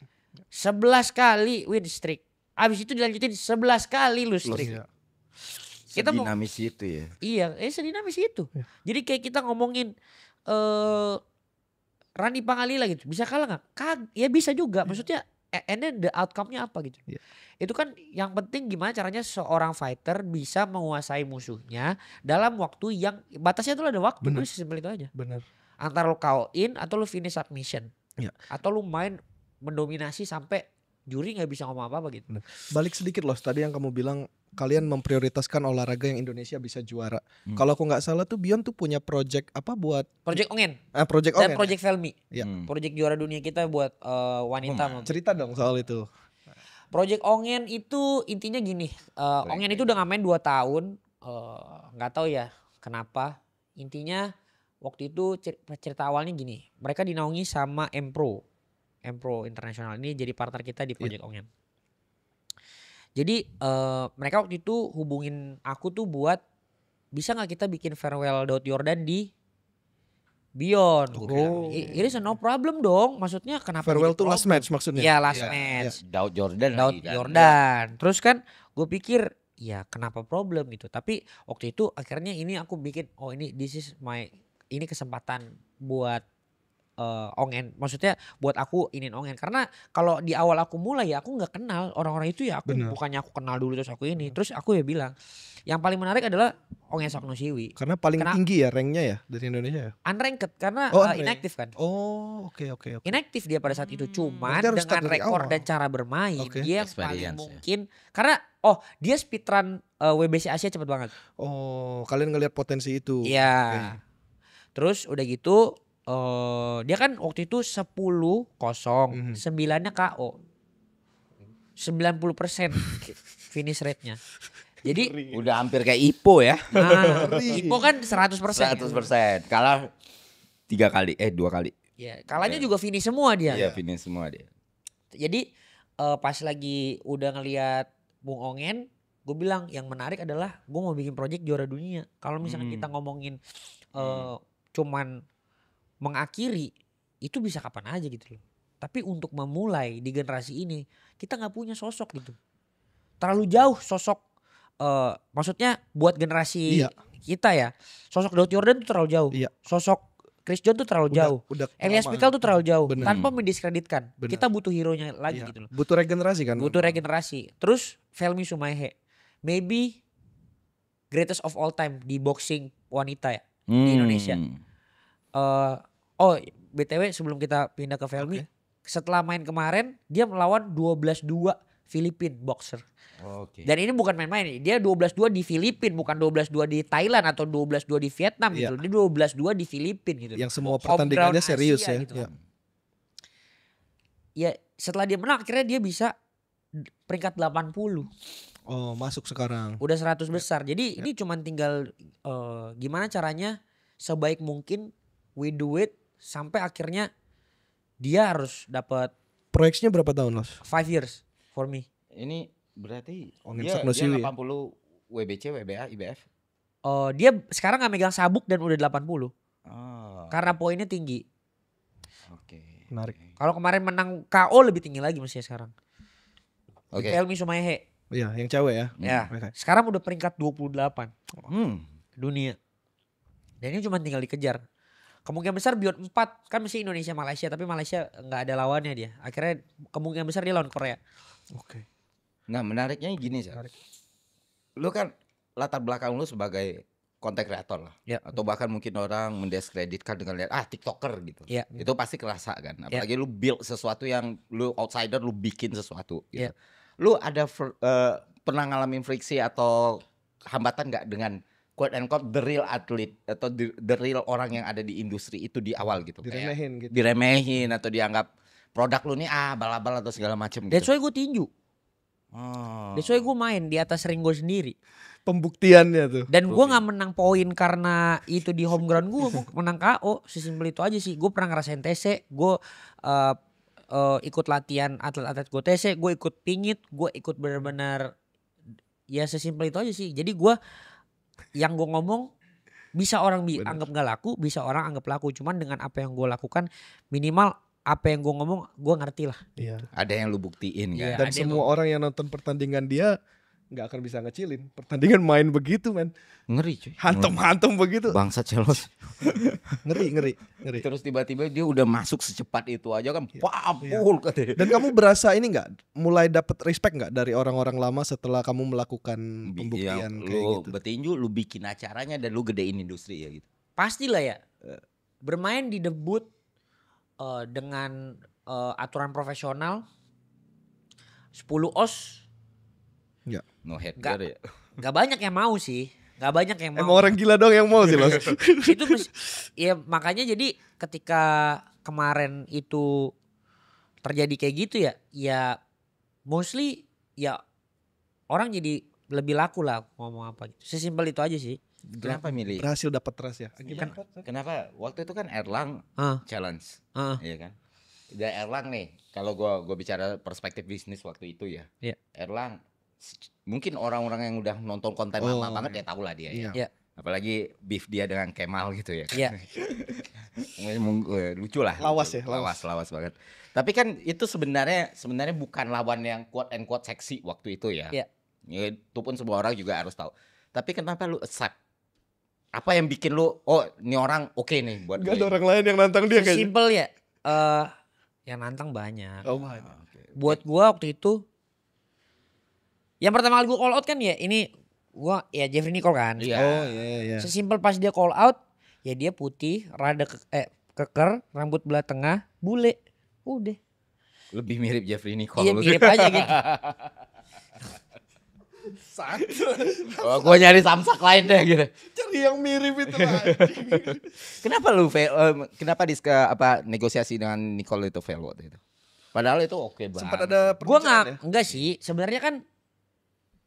11 kali win streak. Abis itu dilanjutin 11 kali lose streak. Iya. Kita mau- Dinamis itu ya. Iya, eh sedinamis itu. Iya. Jadi kayak kita ngomongin eh Rani Pangalila gitu, bisa kalah nggak? Kag, ya bisa juga. Maksudnya, and then the outcome-nya apa gitu? Iya. Itu kan yang penting gimana caranya seorang fighter bisa menguasai musuhnya dalam waktu yang batasnya itu ada waktu. Bener. Udah sesimpel itu aja. Bener. Antara lo KO in atau lo finish submission. Iya. Atau lo main mendominasi sampai juri nggak bisa ngomong apa-apa gitu. Balik sedikit loh tadi yang kamu bilang kalian memprioritaskan olahraga yang Indonesia bisa juara. Hmm. Kalau aku nggak salah tuh Bion tuh punya project apa buat Project Ongen eh, project dan Ongen. Project Velmi. Iya. Hmm. Project juara dunia kita buat eh, wanita. Mem- Cerita dong soal itu. Project Ongen itu intinya gini, Baik, Ongen itu udah ngamen 2 tahun, eh, nggak tahu ya kenapa. Intinya waktu itu cer- cerita awalnya gini, mereka dinaungi sama Empro, Empro Internasional ini jadi partner kita di Project Ongen. Jadi eh, mereka waktu itu hubungin aku tuh buat bisa nggak kita bikin farewell Daud Yordan di Beyond. Oh. "I- It is no problem dong. Maksudnya kenapa? Farewell tuh last problem?" match maksudnya. Iya last Iya, match. Daud Jordan Daud kan. Jordan. Terus kan gue pikir ya kenapa problem gitu. Tapi waktu itu akhirnya ini aku bikin oh ini this is my ini kesempatan buat eh, ongen. Maksudnya buat aku inin ongen karena kalau di awal aku mulai ya aku nggak kenal orang-orang itu ya aku bukannya aku kenal dulu terus aku ini. Terus aku ya bilang yang paling menarik adalah ongen Sokno Siwi. Karena paling Kena- tinggi ya ranknya ya dari Indonesia ya. Unranked karena Oh, eh, unranked. inaktif kan. Oh, oke oke oke. Inaktif dia pada saat itu cuman Berarti harus dengan rekor dan cara bermain Oke. dia yang paling Experience, ya. mungkin karena oh dia speedrun eh, WBC Asia cepet banget. Oh, kalian ngelihat potensi itu. Iya. Oke. Terus udah gitu eh dia kan waktu itu 10 kosong, Mhm. 9-nya KO. 90% finish rate-nya. Jadi Udah hampir kayak Ipo ya. nah, Ngeri. Ipo kan 100%. 100% kalah tiga kali eh dua kali. Ya, kalahnya juga finish semua dia. Iya, finish semua dia. Jadi eh, pas lagi udah ngelihat Bung Ongen, gue bilang yang menarik adalah gue mau bikin project juara dunia. Kalau misalnya Hmm. kita ngomongin eh, cuman mengakhiri, itu bisa kapan aja gitu loh. Tapi untuk memulai di generasi ini, kita nggak punya sosok gitu. Terlalu jauh sosok, eh, maksudnya buat generasi Iya. kita ya, sosok Daud Jordan tuh terlalu jauh. Iya. Sosok Chris John tuh terlalu Udah- jauh. Udah Elias. Pikal tuh terlalu jauh Bener. tanpa mendiskreditkan. Bener. Kita butuh hero-nya lagi Iya. gitu loh. Butuh regenerasi kan. Butuh regenerasi. Terus Felmi Sumaihe. Maybe greatest of all time di boxing wanita ya. Indonesia. Hmm. Oh, BTW sebelum kita pindah ke Felmi, setelah main kemarin dia melawan 12-2 Filipin boxer. Oke. Dan ini bukan main-main, dia 12-2 di Filipin, bukan 12-2 di Thailand atau 12-2 di Vietnam gitu. Iya. Dia 12-2 di Filipin gitu. Yang semua pertandingannya serius Asia ya. gitu. Iya. Ya, setelah dia menang akhirnya dia bisa peringkat 80. Oh, masuk sekarang. Udah 100 besar. Jadi ini cuman tinggal eh, gimana caranya sebaik mungkin we do it sampai akhirnya dia harus dapat Proyeksinya berapa tahun, Los? 5 years for me. Ini berarti Ongen dia, dia Siwi 80 ya? WBC, WBA, IBF. Eh, dia sekarang nggak megang sabuk dan udah 80 Oh. karena poinnya tinggi. Oke. Menarik. Kalau kemarin menang KO lebih tinggi lagi mestinya sekarang. Oke. Helmi Sumaihe. Iya, yang cewek ya. Ya. Sekarang udah peringkat 28 Hmm. dunia. Dan ini cuma tinggal dikejar. Kemungkinan besar Beyond 4 kan mesti Indonesia Malaysia tapi Malaysia nggak ada lawannya dia. Akhirnya kemungkinan besar dia lawan Korea. Oke. Nah, menariknya gini, Sar. Lu kan latar belakang lu sebagai konten kreator lah. Ya. Atau bahkan mungkin orang mendiskreditkan dengan lihat ah TikToker gitu. Ya. Itu pasti kerasa kan. Apalagi lu build sesuatu yang lu outsider lu bikin sesuatu gitu. Ya. Lu ada eh, pernah ngalamin friksi atau hambatan nggak dengan quote and quote the real athlete atau the, the real orang yang ada di industri itu di awal gitu. Kayak Diremehin gitu. diremehin atau dianggap produk lu nih ah bala-bala atau segala macam That's gitu. why gue tinju. Oh. That's why gue main di atas ring gue sendiri. Pembuktiannya tuh. Dan gue nggak menang poin karena itu di home ground gue. Gue menang KO. Sesimpel itu aja sih. Gue pernah ngerasain TC. Gue uh, uh, ikut latihan atlet-atlet gue TC. Gue ikut pingit. Gue ikut benar-benar ya sesimpel itu aja sih. Jadi gue yang gue ngomong bisa orang bi- Bener. anggap nggak laku, bisa orang anggap laku. Cuman dengan apa yang gue lakukan minimal apa yang gue ngomong gue ngerti lah. Iya. Ada yang lu buktiin Iya. kan. Dan ada yang semua orang yang nonton pertandingan dia nggak akan bisa ngecilin. Pertandingan main begitu, men. Ngeri cuy. Hantam-hantam begitu. Bangsa Celos. Ngeri, ngeri, ngeri. Terus tiba-tiba dia udah masuk secepat itu aja kan. Iya. Pampul katanya. Dan kamu berasa ini nggak mulai dapat respect nggak dari orang-orang lama setelah kamu melakukan pembuktian yang kayak lu gitu? bertinju, lu bikin acaranya dan lu gedein industri ya gitu. pastilah ya eh, bermain di debut eh, dengan eh, aturan profesional 10 os No head Nggak. ya. nggak banyak yang mau sih nggak banyak yang mau Emang orang gila dong yang mau sih los. itu ya makanya jadi ketika kemarin itu terjadi kayak gitu ya ya mostly ya orang jadi lebih laku lah ngomong apa gitu sesimpel itu aja sih Kenapa milih? Berhasil dapat trust ya. Kan, kenapa? Waktu itu kan Erlang Ah. challenge, Heeh. iya kan? Dan Erlang nih, kalau gua gua bicara perspektif bisnis waktu itu ya. Iya. Erlang mungkin orang-orang yang udah nonton konten Oh, lama banget ya tahu lah dia ya. Iya. Iya. Apalagi beef dia dengan Kemal gitu ya. Iya. Eh, lucu lah. Lawas ya, lawas. lawas, lawas banget. Tapi kan itu sebenarnya sebenarnya bukan lawan yang quote and quote seksi waktu itu ya. Iya. Ya, Itu pun semua orang juga harus tahu. Tapi kenapa lu accept Apa yang bikin lu oh ini orang oke nih buat Gak ada orang lain yang nantang dia kayaknya. Simple ya. Eh yang nantang banyak. Oh, my. Buat gua waktu itu yang pertama kali gua call out kan ya ini gua ya Jeffrey Nicole kan. Iya. Oh iya iya. Sesimpel pas dia call out ya dia putih, rada ke, eh, keker, rambut belah tengah, bule. Udah. Lebih mirip Jeffrey Nicole. Iya mirip aja gitu. oh, gue nyari samsak lain deh gitu. Cari yang mirip itu lah. Kenapa lu fail? kenapa di apa negosiasi dengan Nicole itu fail waktu itu? Padahal itu oke banget. Sempat ada Gua nggak ya? enggak sih sebenarnya kan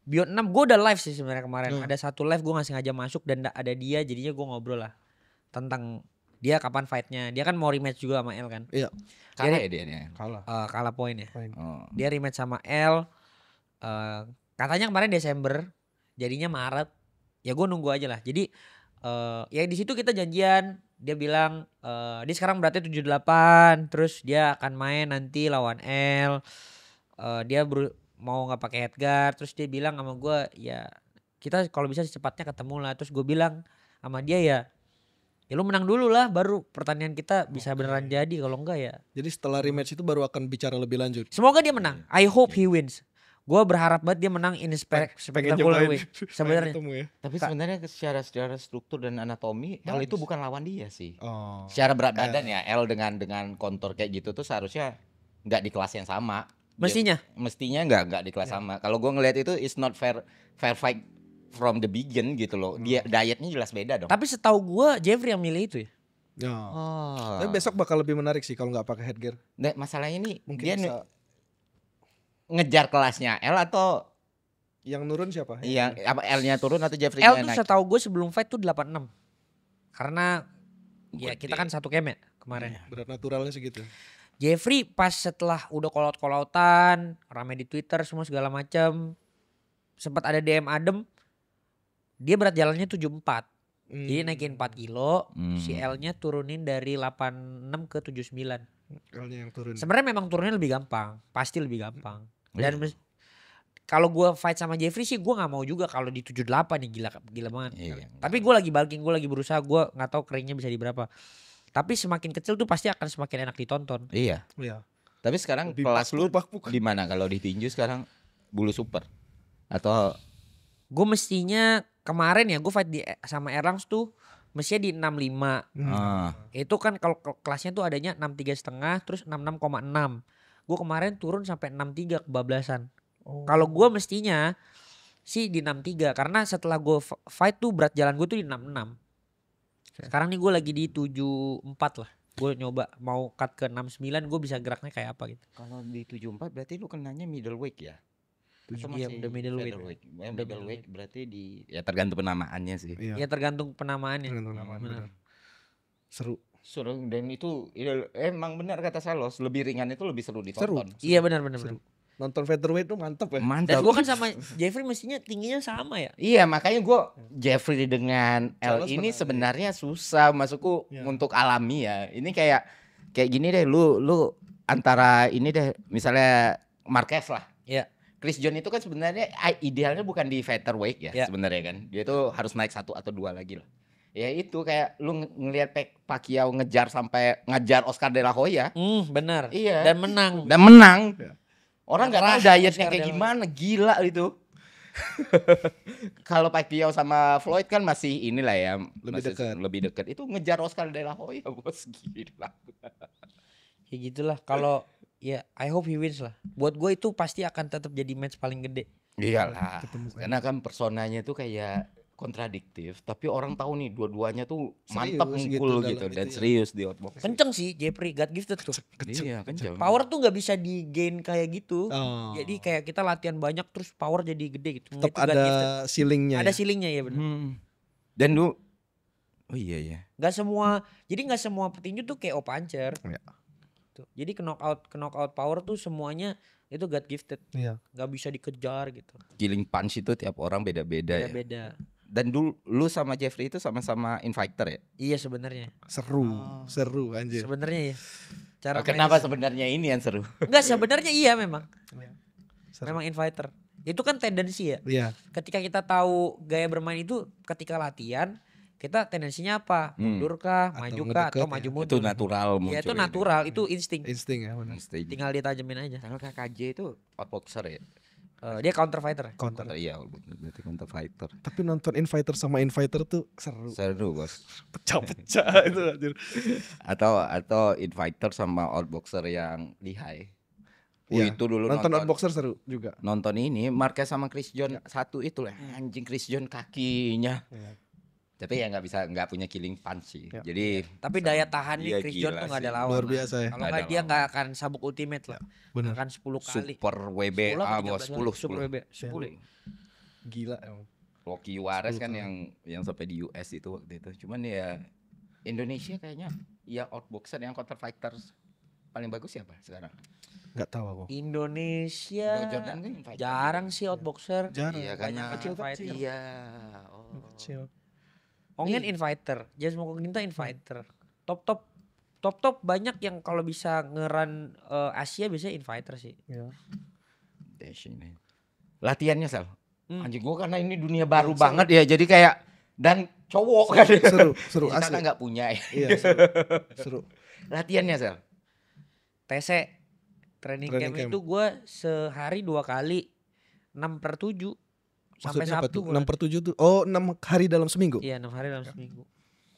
Beyond 6 gue udah live sih sebenarnya kemarin Hmm. ada satu live gue nggak sengaja masuk dan da- ada dia jadinya gue ngobrol lah tentang dia kapan fightnya dia kan mau rematch juga sama L kan Iya. Kalah ya dia nih. Kalah. Eh, kalah poin ya Oh. dia rematch sama L eh, katanya kemarin Desember jadinya Maret ya gue nunggu aja lah jadi eh, ya di situ kita janjian dia bilang eh, dia sekarang berarti 78 terus dia akan main nanti lawan L Eh, dia beru- mau nggak pakai headguard terus dia bilang sama gue ya kita kalau bisa secepatnya ketemu lah terus gue bilang sama dia ya ya lu menang dulu lah baru pertandingan kita bisa beneran jadi kalau enggak ya Jadi setelah rematch itu baru akan bicara lebih lanjut. Semoga dia menang. I hope he wins. Gue berharap banget dia menang in spectacular way. Sebenarnya. Ya. Tapi sebenarnya secara secara struktur dan anatomi L itu bukan lawan dia sih. Oh. Secara berat badan ya L dengan dengan kontur kayak gitu tuh seharusnya nggak di kelas yang sama. Mestinya. mestinya nggak nggak di kelas sama. Kalau gue ngelihat itu is not fair fair fight from the begin gitu loh. Dia dietnya jelas beda dong. Tapi setahu gue Jeffrey yang milih itu ya. Ya. Oh. Tapi besok bakal lebih menarik sih kalau nggak pakai headgear. Nah, masalahnya ini Mungkin dia bisa ngejar kelasnya L atau yang nurun siapa? yang apa L-nya turun atau Jeffrey L tuh naik? setahu gue sebelum fight tuh 86. Karena ya kita kan satu kem ya kemarin. Berat naturalnya segitu. Jeffrey pas setelah udah kolot kolautan rame di Twitter semua segala macam sempat ada DM Adem dia berat jalannya 74 Hmm. jadi naikin 4 kilo Hmm. si L-nya turunin dari 86 ke 79 L-nya yang turun. Sebenarnya memang turunnya lebih gampang, pasti lebih gampang. Iya. Dan mes- kalau gua fight sama Jeffrey sih gua nggak mau juga kalau di 78 nih gila gila banget. Iya. Tapi gua lagi bulking, gua lagi berusaha, gua nggak tahu keringnya bisa di berapa. Tapi semakin kecil tuh pasti akan semakin enak ditonton. Iya. Iya. Tapi sekarang Lebih kelas lu di mana kalau di tinju sekarang bulu super atau Gue mestinya kemarin ya gue fight di sama Erlangs tuh mestinya di 65. Hmm. ah, Itu kan kalau ke- kelasnya tuh adanya 63 setengah terus 66,6. Gue kemarin turun sampai 63 kebablasan. Oh. Kalau gue mestinya sih di 63 karena setelah gue fight tuh berat jalan gue tuh di 66. Sekarang nih gue lagi di 74 lah. Gue nyoba mau cut ke 69 gue bisa geraknya kayak apa gitu. kalau di 74 berarti lu kenanya middleweight ya? Atau Iya, udah middleweight. Eh, Udah middleweight berarti di ya tergantung penamaannya sih. Iya. Ya tergantung penamaannya. Tergantung nama, Benar. benar. Seru. Seru dan itu iya, emang benar kata Salos, lebih ringan itu lebih seru ditonton. Iya benar benar Seru. benar. Nonton featherweight tuh mantep ya. Dan Mantap. gue kan sama Jeffrey mestinya tingginya sama ya. Iya makanya gua Jeffrey dengan L Charles ini sebenarnya susah masukku Iya. untuk alami ya. Ini kayak kayak gini deh lu lu antara ini deh misalnya Marquez lah. Iya. Chris John itu kan sebenarnya ah, idealnya bukan di featherweight ya Iya. sebenarnya kan. Dia itu harus naik satu atau dua lagi lah. Ya itu kayak lu ng- ngelihat Pacquiao ngejar sampai ngejar Oscar De La Hoya Hmm benar. Iya. Dan menang. dan menang. Iya. Orang nggak tahu dietnya kayak gimana, gila itu. Kalau Pacquiao sama Floyd kan masih inilah ya, Lebih dekat. Lebih dekat. Itu ngejar Oscar De La Hoya bos gila. Ya gitulah kalau ya I hope he wins lah. Buat gue itu pasti akan tetap jadi match paling gede. Iyalah. Kan. Karena kan personanya tuh kayak kontradiktif, tapi orang tahu nih dua-duanya tuh Serius mantap gitu mukul gitu, itu dan ya. serius di outbox. Kenceng sih Jeffrey God gifted tuh. Iya, kenceng. Power tuh nggak bisa di gain kayak gitu. Oh. Jadi kayak kita latihan banyak terus power jadi gede gitu. tetap Itu God ada ceilingnya. Ada ya? ceilingnya ya benar. Hmm. Dan lu Oh iya ya. Gak semua jadi nggak semua petinju tuh kayak puncher. Ya. Tuh. Jadi ke knockout knockout power tuh semuanya itu God gifted. Iya. Nggak bisa dikejar gitu. Killing punch itu tiap orang beda-beda ya. Beda-beda. Dan dulu lu sama Jeffrey itu sama-sama infighter ya? Iya sebenarnya. Seru, Oh. seru anjir. Sebenarnya ya. Cara Kenapa sebenarnya ini yang seru? Enggak sebenarnya iya memang. Seru. Memang inviter. Itu kan tendensi ya. Iya. Ketika kita tahu gaya bermain itu ketika latihan, kita tendensinya apa? Hmm. Mundur kah, Atau maju kah, atau ngedeket maju ya. mundur? Itu natural Ya muncul itu ini. natural, itu insting. Insting ya benar. Insting. Tinggal ditajemin aja. Kalau KKJ itu outboxer ya. Eh, dia counter fighter. Counter. Iya, berarti counter fighter. Tapi nonton Inviter sama Inviter tuh seru. Seru bos. Pecah-pecah itu anjir. Atau atau infighter sama outboxer yang lihai. Oh, Iya. itu dulu Nonton nonton, Outboxer seru juga. nonton ini Marquez sama Chris John satu itu lah anjing Chris John kakinya. Iya. Tapi ya nggak bisa nggak punya killing punch sih. Ya. Jadi Tapi daya tahan Iya, nih Chris John tuh gak ada lawan. Luar biasa ya. Kalau Nggak nggak dia nggak akan sabuk ultimate lah. Bener. Akan 10 kali. super 10 WBA apa bos 13 10 Super 10. WBA 10. Gila emang. Rocky Juarez 10 kan yang yang sampai di US itu waktu itu. Cuman ya Indonesia kayaknya ya outboxer yang counter fighters paling bagus siapa sekarang? Nggak tahu aku. Indonesia kan jarang sih outboxer. Jarang. Iya Banyak kayaknya kecil-kecil. Iya. Oh. Kecil. Ongen infighter, James Mokoginta infighter. Top top top top banyak yang kalau bisa ngeran eh, Asia biasanya infighter sih. Ya. Ini. Latihannya sel. Hmm. Anjing gua karena ini dunia baru banget ya. Jadi kayak dan cowok kan. Seru, seru asli. kan nggak punya ya. Iya, seru. seru. Latihannya sel. TC training, Training camp, camp. itu gue sehari dua kali 6 per 7 sampai Maksudnya apa Sabtu 6 per 7 tuh. Oh, 6 hari dalam seminggu. Iya 6 hari dalam seminggu.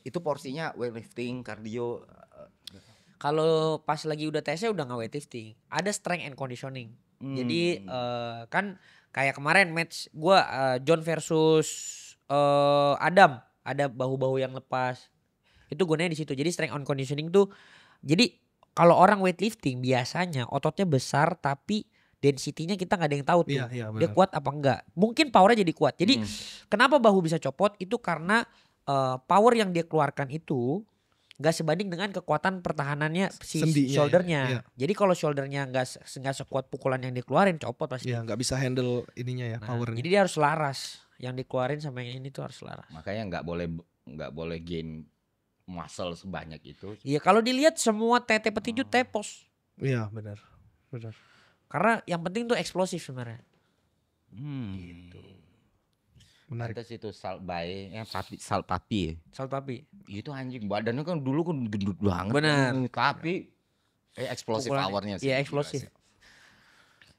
Itu porsinya weightlifting, cardio. Kalau pas lagi udah TC udah nggak weightlifting, ada strength and conditioning. Jadi Hmm. eh, kan kayak kemarin match gua eh, John versus eh, Adam, ada bahu-bahu yang lepas. Itu gunanya di situ. Jadi strength and conditioning tuh jadi kalau orang weightlifting biasanya ototnya besar tapi density-nya kita nggak ada yang tahu tuh. Iya, iya Dia kuat apa enggak? Mungkin powernya jadi kuat. Jadi Hmm. kenapa bahu bisa copot? Itu karena eh, power yang dia keluarkan itu nggak sebanding dengan kekuatan pertahanannya si Sendinya ya, shouldernya. iya. Jadi kalau shouldernya nggak nggak sekuat pukulan yang dikeluarin copot pasti. Iya, nggak bisa handle ininya ya, Nah, powernya. jadi dia harus laras. Yang dikeluarin sama yang ini tuh harus laras. makanya nggak boleh nggak boleh gain muscle sebanyak itu. Iya kalau dilihat semua tete petinju Oh. tepos. Iya, benar. Benar. Karena yang penting tuh eksplosif sebenarnya. Hmm. Menarik. Pantes itu sal bay, yang papi, sal papi. ya. Sal papi. Itu anjing badannya kan dulu kan gendut banget. Benar. kan. Tapi eh eksplosif powernya sih. Iya eksplosif. sih.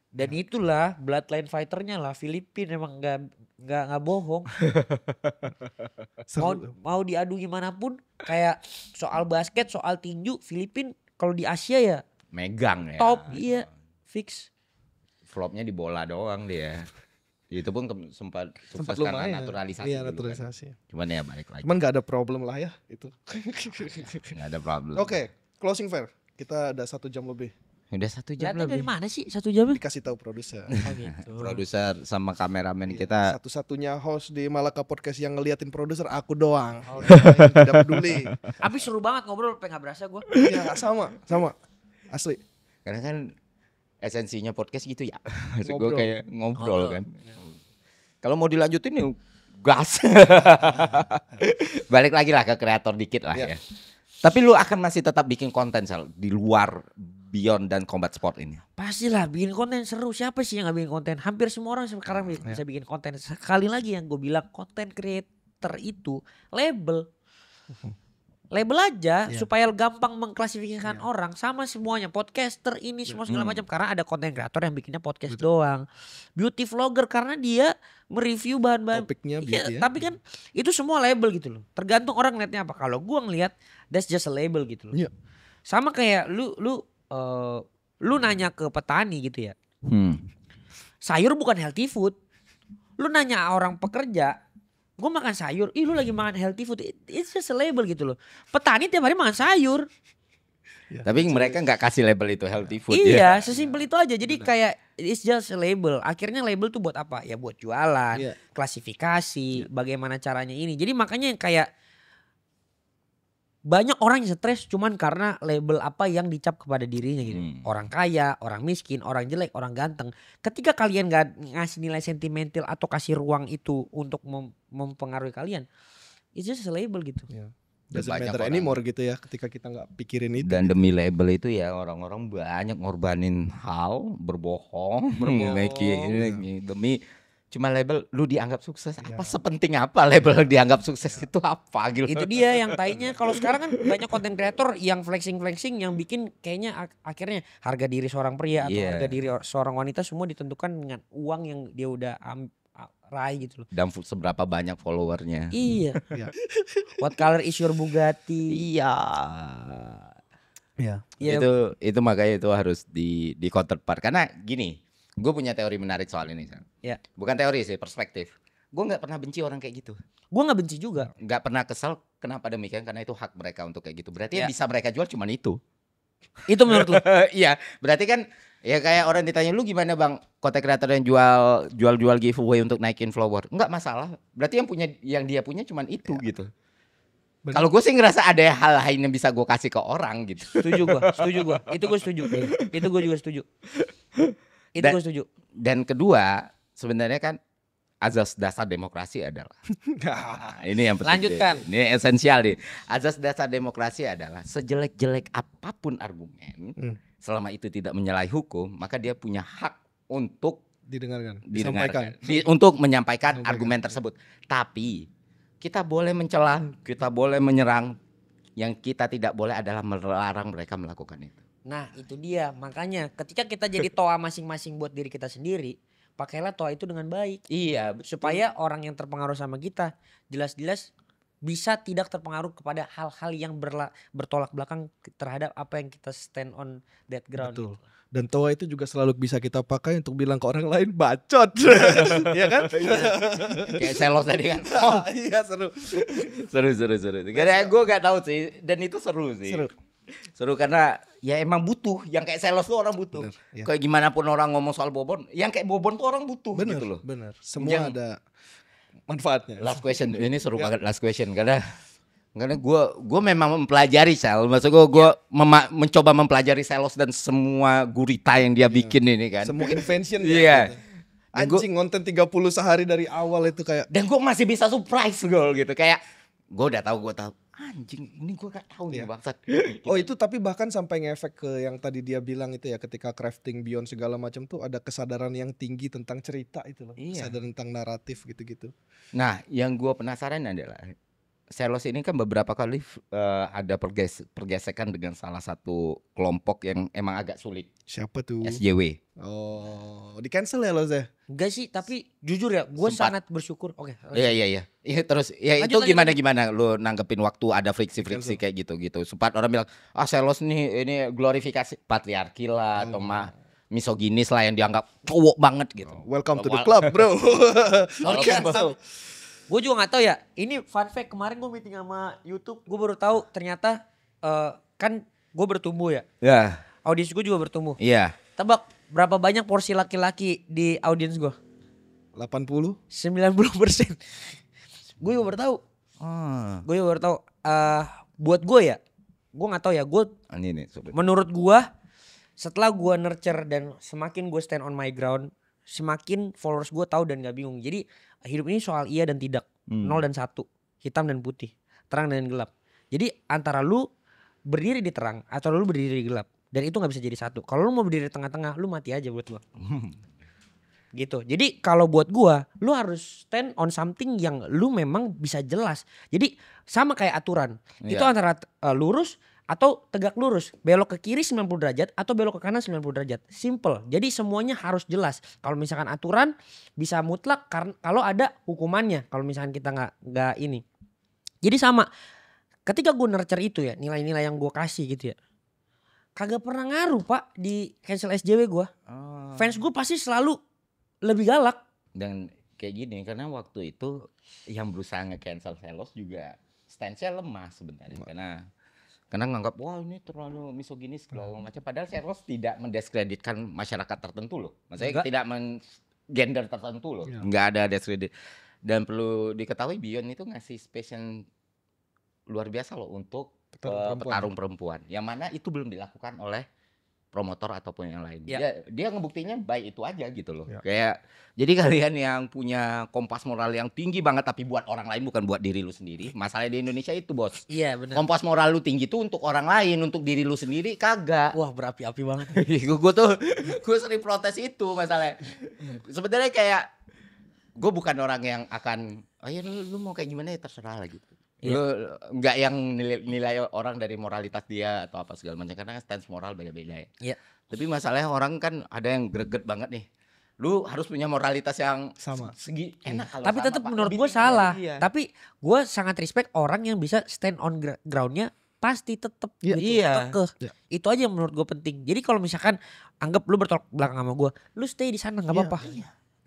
Dan itulah bloodline fighternya lah Filipin emang nggak nggak nggak bohong. mau Seru. mau diadu gimana pun kayak soal basket soal tinju Filipin kalau di Asia ya Megang ya. top iya fix Flopnya di bola doang dia. Itu pun sempat sukses Sempat karena lumayan. naturalisasi. Iya, kan. naturalisasi. Cuman ya balik lagi. Cuman nggak ada problem lah ya itu. Nggak ada problem. Oke, closing fair. Kita ada satu jam lebih. Udah satu jam Jatuh dari lebih. mana sih satu jamnya Dikasih tahu produser. oh gitu Produser sama kameramen Iya, kita Satu-satunya host di Malaka Podcast yang ngeliatin produser aku doang. Oh, Tidak peduli. tapi seru banget ngobrol pengen berasa gue Iya, sama, sama. Asli. karena kan esensinya podcast gitu ya. Maksud gue kayak ngobrol kan. Kalau mau dilanjutin ya gas. Balik lagi lah ke kreator dikit lah Iya. ya. Tapi lu akan masih tetap bikin konten Sal di luar Beyond dan Combat Sport ini. pastilah bikin konten seru siapa sih yang nggak bikin konten hampir semua orang sekarang bi- bisa bikin konten sekali lagi yang gue bilang konten creator itu label label aja Iya. supaya gampang mengklasifikasikan orang sama semuanya podcaster ini semua segala macam karena ada konten kreator yang bikinnya podcast doang beauty vlogger karena dia mereview bahan-bahan Topiknya Iya, beauty ya. tapi kan itu semua label gitu loh. Tergantung orang ngeliatnya apa. Kalau gua ngeliat that's just a label gitu loh. Iya. Sama kayak lu lu eh, lu nanya ke petani gitu ya. Hmm. Sayur bukan healthy food. Lu nanya orang pekerja, gue makan sayur, ih lu lagi makan healthy food. It- It's just a label gitu loh. Petani tiap hari makan sayur. Ya, Tapi mereka nggak kasih label itu healthy food iya, ya. sesimpel itu aja. Jadi kayak it's just a label. Akhirnya label tuh buat apa? Ya buat jualan, Iya. klasifikasi, bagaimana caranya ini. Jadi makanya yang kayak banyak orang yang stres cuman karena label apa yang dicap kepada dirinya gitu. Hmm. Orang kaya, orang miskin, orang jelek, orang ganteng. Ketika kalian gak ngasih nilai sentimental atau kasih ruang itu untuk mem- mempengaruhi kalian, it's just a label gitu. Doesn't banyak matter orang. anymore gitu ya ketika kita nggak pikirin itu. Dan demi label itu ya orang-orang banyak ngorbanin hal, berbohong, Berbohong. memiliki ini demi cuma label lu dianggap sukses. Apa Ya. sepenting apa label dianggap sukses itu apa gitu. itu dia yang tainya kalau sekarang kan banyak konten kreator yang flexing flexing yang bikin kayaknya ak- akhirnya harga diri seorang pria atau Iya. harga diri or- seorang wanita semua ditentukan dengan uang yang dia udah am- a- raih gitu loh Dan seberapa banyak followernya. iya Iya. what color is your Bugatti Iya. Iya. Iya. Itu itu makanya itu harus di di counterpart karena gini, gue punya teori menarik soal ini. Ya. Bukan teori sih, perspektif. Gue nggak pernah benci orang kayak gitu. gue nggak benci juga Nggak pernah kesel kenapa demikian karena itu hak mereka untuk kayak gitu. Berarti yang Ya. bisa mereka jual cuman itu. itu menurut lu Iya, berarti kan ya kayak orang ditanya lu gimana bang konten kreator yang jual jual jual giveaway untuk naikin follower nggak masalah berarti yang punya yang dia punya cuman itu gitu Bener. kalau gue sih ngerasa ada hal lain yang bisa gue kasih ke orang gitu setuju gue setuju gue itu gue setuju itu gue juga setuju itu Dan- gue setuju dan kedua sebenarnya kan azas dasar demokrasi adalah Nah, ini yang penting Lanjutkan. ini esensial nih azas dasar demokrasi adalah sejelek-jelek apa pun argumen Hmm. selama itu tidak menyalahi hukum maka dia punya hak untuk Didengarkan, didengarkan. disampaikan. Di- untuk menyampaikan Menyampaikan. argumen tersebut. Tapi kita boleh mencela, kita boleh menyerang. Yang kita tidak boleh adalah melarang mereka melakukan itu. Nah itu dia makanya ketika kita jadi toa masing-masing buat diri kita sendiri pakailah toa itu dengan baik Iya, supaya orang yang terpengaruh sama kita jelas-jelas bisa tidak terpengaruh kepada hal-hal yang berla- bertolak belakang terhadap apa yang kita stand on that ground. Betul. gitu. Dan toa itu juga selalu bisa kita pakai untuk bilang ke orang lain bacot. Iya kan? kayak selos tadi kan. Iya seru. seru, seru, seru. Karena gue gak tahu sih, dan itu seru sih. Seru. Seru karena ya emang butuh. Yang kayak selos tuh orang butuh. Bener, iya. Kayak gimana pun orang ngomong soal Bobon, yang kayak Bobon tuh orang butuh Bener, gitu loh. bener. Semua Yang- ada manfaatnya. Last question ini seru Ya. banget last question karena karena gue gue memang mempelajari sel maksud gue gue Ya. mencoba mempelajari selos dan semua gurita yang dia bikin ini kan Semua invention ya, Iya. gitu. Dan gua- Anjing konten 30 sehari dari awal itu kayak dan gue masih bisa surprise gue gitu kayak gue udah tahu gue tahu anjing ini gue gak tahu nih Iya. bangsat Oh itu tapi bahkan sampai ngefek ke yang tadi dia bilang itu ya ketika crafting beyond segala macam tuh ada kesadaran yang tinggi tentang cerita itu loh. Iya. Kesadaran tentang naratif gitu-gitu. nah yang gue penasaran adalah Selos ini kan beberapa kali eh, ada perges pergesekan dengan salah satu kelompok yang emang agak sulit Siapa tuh? SJW Oh, di cancel ya lo Zeh? Enggak sih tapi jujur ya gue sangat bersyukur. Oke. Iya iya iya. Iya terus ya Lanjut, itu lanjut, gimana gimana lu nanggepin waktu ada friksi-friksi kayak gitu gitu. Sempat orang bilang ah selos nih ini glorifikasi patriarki lah atau Oh. mah misoginis lah yang dianggap cowok banget gitu. Welcome to the club, bro. Walaupun- Gue juga nggak tahu ya. Ini fun fact kemarin gue meeting sama YouTube, gue baru tahu ternyata eh, kan gue bertumbuh ya. Ya, Audiens gue juga bertumbuh. iya. Tebak berapa banyak porsi laki-laki di audiens gue? 80? 90 persen. gue juga baru tahu. Oh, Gue juga baru tahu. Eh, buat gue ya, gue nggak tahu ya. Gue ini nih sobat. menurut gue setelah gue nurture dan semakin gue stand on my ground, semakin followers gue tahu dan gak bingung. Jadi hidup ini soal iya dan tidak, Hmm. nol dan satu, hitam dan putih, terang dan gelap. Jadi antara lu berdiri di terang atau lu berdiri di gelap dan itu nggak bisa jadi satu. Kalau lu mau berdiri di tengah-tengah, lu mati aja buat gua. gitu. Jadi kalau buat gua, lu harus stand on something yang lu memang bisa jelas. Jadi sama kayak aturan. Itu Iya. antara uh, lurus atau tegak lurus. Belok ke kiri 90 derajat atau belok ke kanan 90 derajat. Simple. Jadi semuanya harus jelas. Kalau misalkan aturan bisa mutlak karena kalau ada hukumannya. Kalau misalkan kita nggak nggak ini. Jadi sama. Ketika gue nurture itu ya, nilai-nilai yang gue kasih gitu ya. Kagak pernah ngaruh pak di cancel SJW gue. Oh. Fans gue pasti selalu lebih galak. Dan kayak gini karena waktu itu yang berusaha nge-cancel Selos juga stance-nya lemah sebenarnya karena karena nganggap wah ini terlalu misoginis segala macam padahal Selos tidak mendiskreditkan masyarakat tertentu loh. Maksudnya Enggak. tidak men gender tertentu loh. Iya. Enggak ada diskredit. Dan perlu diketahui Beyond itu ngasih passion luar biasa loh untuk Petarung eh, perempuan. petarung perempuan. Yang mana itu belum dilakukan oleh promotor ataupun yang lain. Ya. Dia dia ngebuktinya baik itu aja gitu loh. Ya. Kayak jadi kalian yang punya kompas moral yang tinggi banget tapi buat orang lain bukan buat diri lu sendiri. Masalah di Indonesia itu, Bos. Iya benar. Kompas moral lu tinggi tuh untuk orang lain, untuk diri lu sendiri kagak. Wah berapi-api banget. gue tuh gue sering protes itu masalahnya. Sebenarnya kayak gue bukan orang yang akan oh ya lu, lu mau kayak gimana ya terserah lah gitu Iya. lu nggak yang nilai, nilai orang dari moralitas dia atau apa segala macam karena stance moral beda-beda ya Iya. tapi masalahnya orang kan ada yang greget banget nih lu harus punya moralitas yang Sama. segi enak kalau Tapi sama, tetap Pak. menurut gue dari salah. dia. Tapi gue sangat respect orang yang bisa stand on groundnya pasti tetap Iya. gitu, Iya. kekeh. Iya. Itu aja yang menurut gue penting. Jadi kalau misalkan anggap lu bertolak belakang sama gue, lu stay di sana nggak Iya. apa-apa.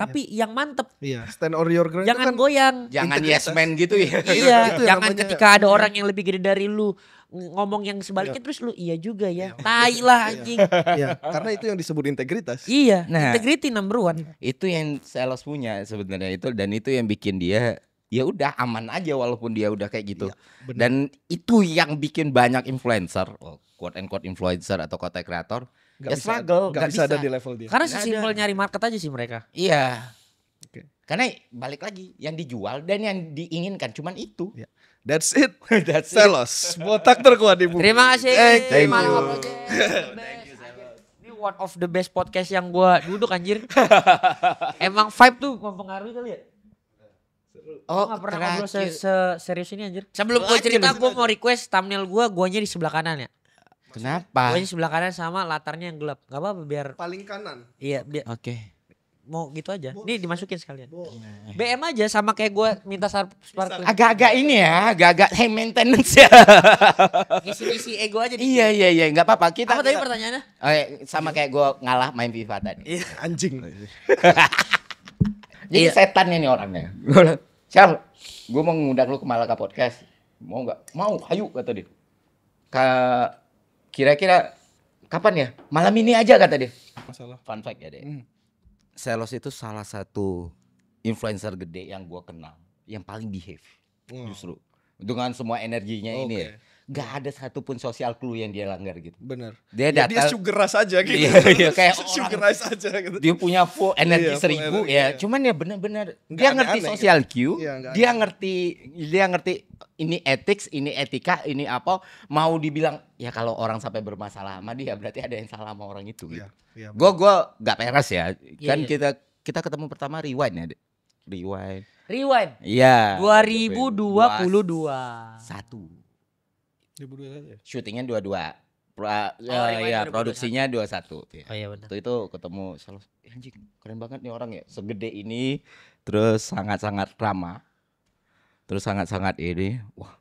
Tapi yang mantep, Iya, stand on your ground jangan itu kan goyang. jangan yes man gitu ya iya, jangan namanya- ketika ada orang yang lebih gede dari lu ng- ngomong yang sebaliknya terus lu iya juga ya. Tai lah anjing. Iya, karena itu yang disebut integritas. iya, Nah. integrity number one. itu yang sales punya sebenarnya itu dan itu yang bikin dia ya udah aman aja walaupun dia udah kayak gitu Iya, benar. dan itu yang bikin banyak influencer oh, quote and quote influencer atau content creator Gak ya bisa, struggle, gak nggak bisa ada di level dia. Karena sesimpel nyari market aja sih mereka. iya Oke. karena balik lagi yang dijual dan yang diinginkan cuman itu Iya. That's it. That's it. Selos, botak terkuat di bumi. Terima kasih. Thank you. Mantap, Project. Ini one of the best podcast yang gua duduk anjir. Emang vibe tuh mempengaruhi kali ya? oh gak pernah ngobrol se se- serius ini anjir. Sebelum gue cerita gue mau request thumbnail gue, guanya di sebelah kanan ya. Kenapa di sebelah kanan sama latarnya yang gelap. Gak apa-apa biar Paling kanan. iya biar oke mau gitu aja. Boleh. Nih dimasukin sekalian. Bo. BM aja sama kayak gue minta sparkling. agak-agak ini ya agak-agak high maintenance ya Ngisi-ngisi ego aja di. iya iya iya nggak apa-apa kita Apa tadi kita- pertanyaannya? Oh, iya, sama kayak gue ngalah main FIFA tadi Anjing. Jadi Iya. setan ini orangnya. Syal, gue mau ngundang lu ke Malaka Podcast. Mau nggak? Mau, ayo kata dia. Ka kira-kira kapan ya? Malam ini aja kata dia. Masalah. Fun fact ya deh. Hmm. Selos itu salah satu influencer gede yang gue kenal. Yang paling behave Wah. justru. Dengan semua energinya ini Oke. ya. Gak ada satupun sosial clue yang dia langgar gitu. Bener. Dia Ya, dia datang, sugar rush aja gitu. Iya, iya, kayak sugar rush aja gitu. dia punya full energi Iya, full seribu energi, ya. iya. Cuman ya bener-bener dia ngerti aneh-aneh social cue, Iya, dia aneh. ngerti dia ngerti ini ethics, ini etika, ini apa. Mau dibilang ya kalau orang sampai bermasalah sama dia berarti ada yang salah sama orang itu. Gitu. Iya, iya. Gua gua nggak peres ya. Kan iya. kita kita ketemu pertama rewind ya. Rewind. Rewind. Iya. 2022. Satu. Dibunuh aja. Syutingnya dua-dua. Pra, Oh, ya, ya, 2021. produksinya dua satu. Ya. Oh iya benar. Waktu itu ketemu salah "Eh, anjing keren banget nih orang ya segede ini terus sangat-sangat ramah terus sangat-sangat ini wah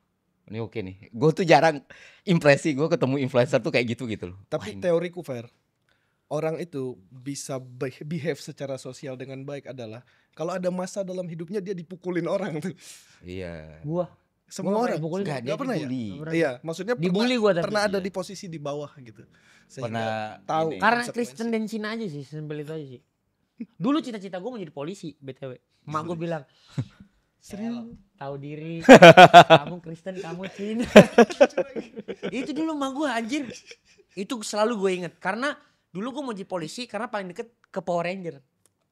ini oke nih gue tuh jarang impresi gue ketemu influencer tuh kayak gitu gitu loh Tapi Wah, teoriku fair. Orang itu bisa be- behave secara sosial dengan baik adalah kalau ada masa dalam hidupnya dia dipukulin orang tuh. iya Gua Semua Gua orang. Enggak, dia Nggak pernah ya? dibully. Pernah. Iya, maksudnya Dibully pernah, gua tapi. pernah ada Iya. di posisi di bawah gitu. Sehingga pernah tahu. ini. karena. Kristen dan Cina aja sih, sesimpel itu aja sih. Dulu cita-cita gue mau jadi polisi, BTW. Mak gue bilang, Serius? Tahu diri. kamu Kristen, kamu Cina. itu dulu mak gue anjir. Itu selalu gue inget karena dulu gue mau jadi polisi karena paling deket ke Power Ranger.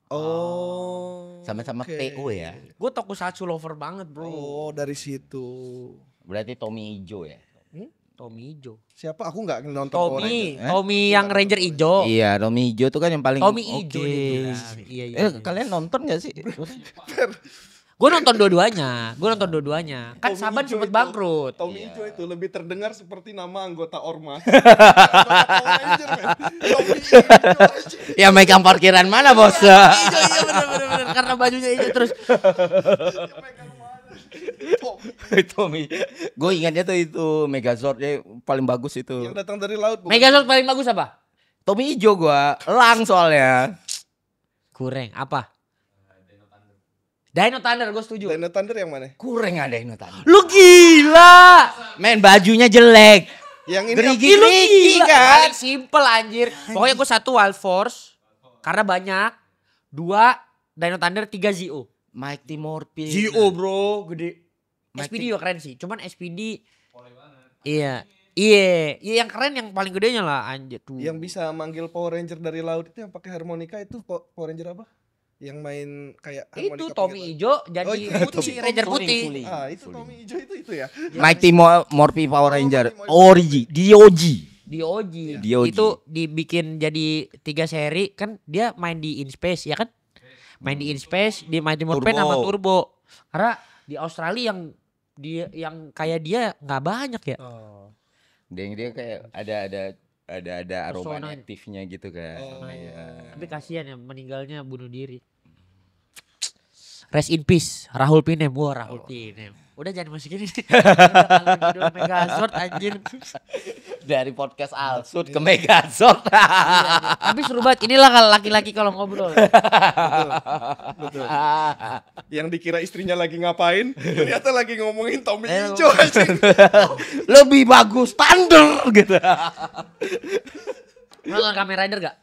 Oh. sama-sama oke. TO ya Gue tokusatsu lover banget, Bro. Oh, dari situ. berarti Tommy Ijo ya Tommy Ijo. Siapa? Aku nggak nonton Tommy, Ranger. Eh? Tommy yang Ranger Ijo. iya Tommy Ijo tuh kan yang paling Tommy oke. Ijo dia bilang. Iya, iya. eh kalian nonton gak sih Gue nonton dua-duanya. Gue nonton dua-duanya. Kan Tommy Saban Ijo itu. bangkrut. Tommy Iya. Ijo itu lebih terdengar seperti nama anggota ormas. Ijo ya megang parkiran mana bos Ijo, iya bener bener bener. Karena bajunya hijau terus. Tommy. Gue ingatnya tuh itu Megazord dia paling bagus itu Yang datang dari laut bukan? Megazord paling bagus apa? Tommy Ijo gua elang soalnya Kurang. Apa? Dino Thunder gue setuju. Dino Thunder yang mana? kurang ada yang nonton Lu gila. men bajunya jelek Yang ini Gerigi. Lu gila. kan? Paling simple anjir. Pokoknya gue satu Wild Force. Karena banyak. Dua Dino Thunder, tiga ZO. Mike Timorpi ZO bro, gede. Mati. SPD juga keren sih. Cuman SPD Iya. Iya, iya yang keren yang paling gedenya lah anjir tuh. yang bisa manggil Power Ranger dari laut itu yang pakai harmonika itu Po- Power Ranger apa? Yang main kayak itu harmonika Tommy pinggir Ijo jadi Oh, iya, putih, Tommy. Ranger Suling, putih. suling. Ah, itu Tommy Ijo itu itu ya. Mike Timorpi Power Ranger Mike Timorpi. Origi DOG Di OG. Di OG. Itu dibikin jadi tiga seri kan dia main di In Space ya kan? main di InSpace, di Mighty Morphin sama Turbo. Karena di Australia yang dia yang kayak dia nggak banyak ya. Oh. Dia dia kayak ada ada ada ada aroma Pesona. aktifnya gitu kan. Oh. Iya. Tapi kasihan ya meninggalnya bunuh diri. Rest in peace, Rahul Pinem. Wah, Rahul Pinem. Udah jangan masukin ini. Udah kangen judul Megazord anjir. Dari podcast Alsut ke Megazord. Tapi seru banget. Inilah kalau laki-laki kalau ngobrol. Betul. Yang dikira istrinya lagi ngapain, ternyata lagi ngomongin Tommy Eh, aja. Lebih bagus Thunder gitu. Nonton Kamen Rider gak?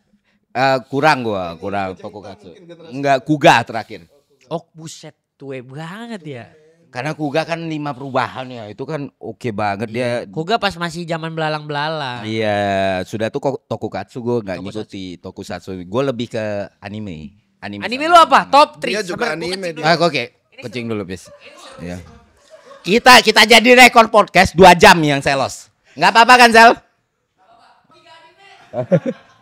Eh, kurang gua, kurang Tokukatsu. Enggak Kuga terakhir. Oh buset, tue banget ya. Karena Kuga kan lima perubahan ya, itu kan oke banget dia. Kuga pas masih zaman belalang-belalang. Iya, sudah tuh kok Tokukatsu gue nggak ngikuti Tokusatsu. Gue lebih ke anime. Anime, Anime lu apa? Top 3. Dia juga anime dia. Ah, oke. Kucing dulu, bis. Ya. Kita kita jadi rekor podcast 2 jam yang selos. Nggak apa-apa kan, Sel?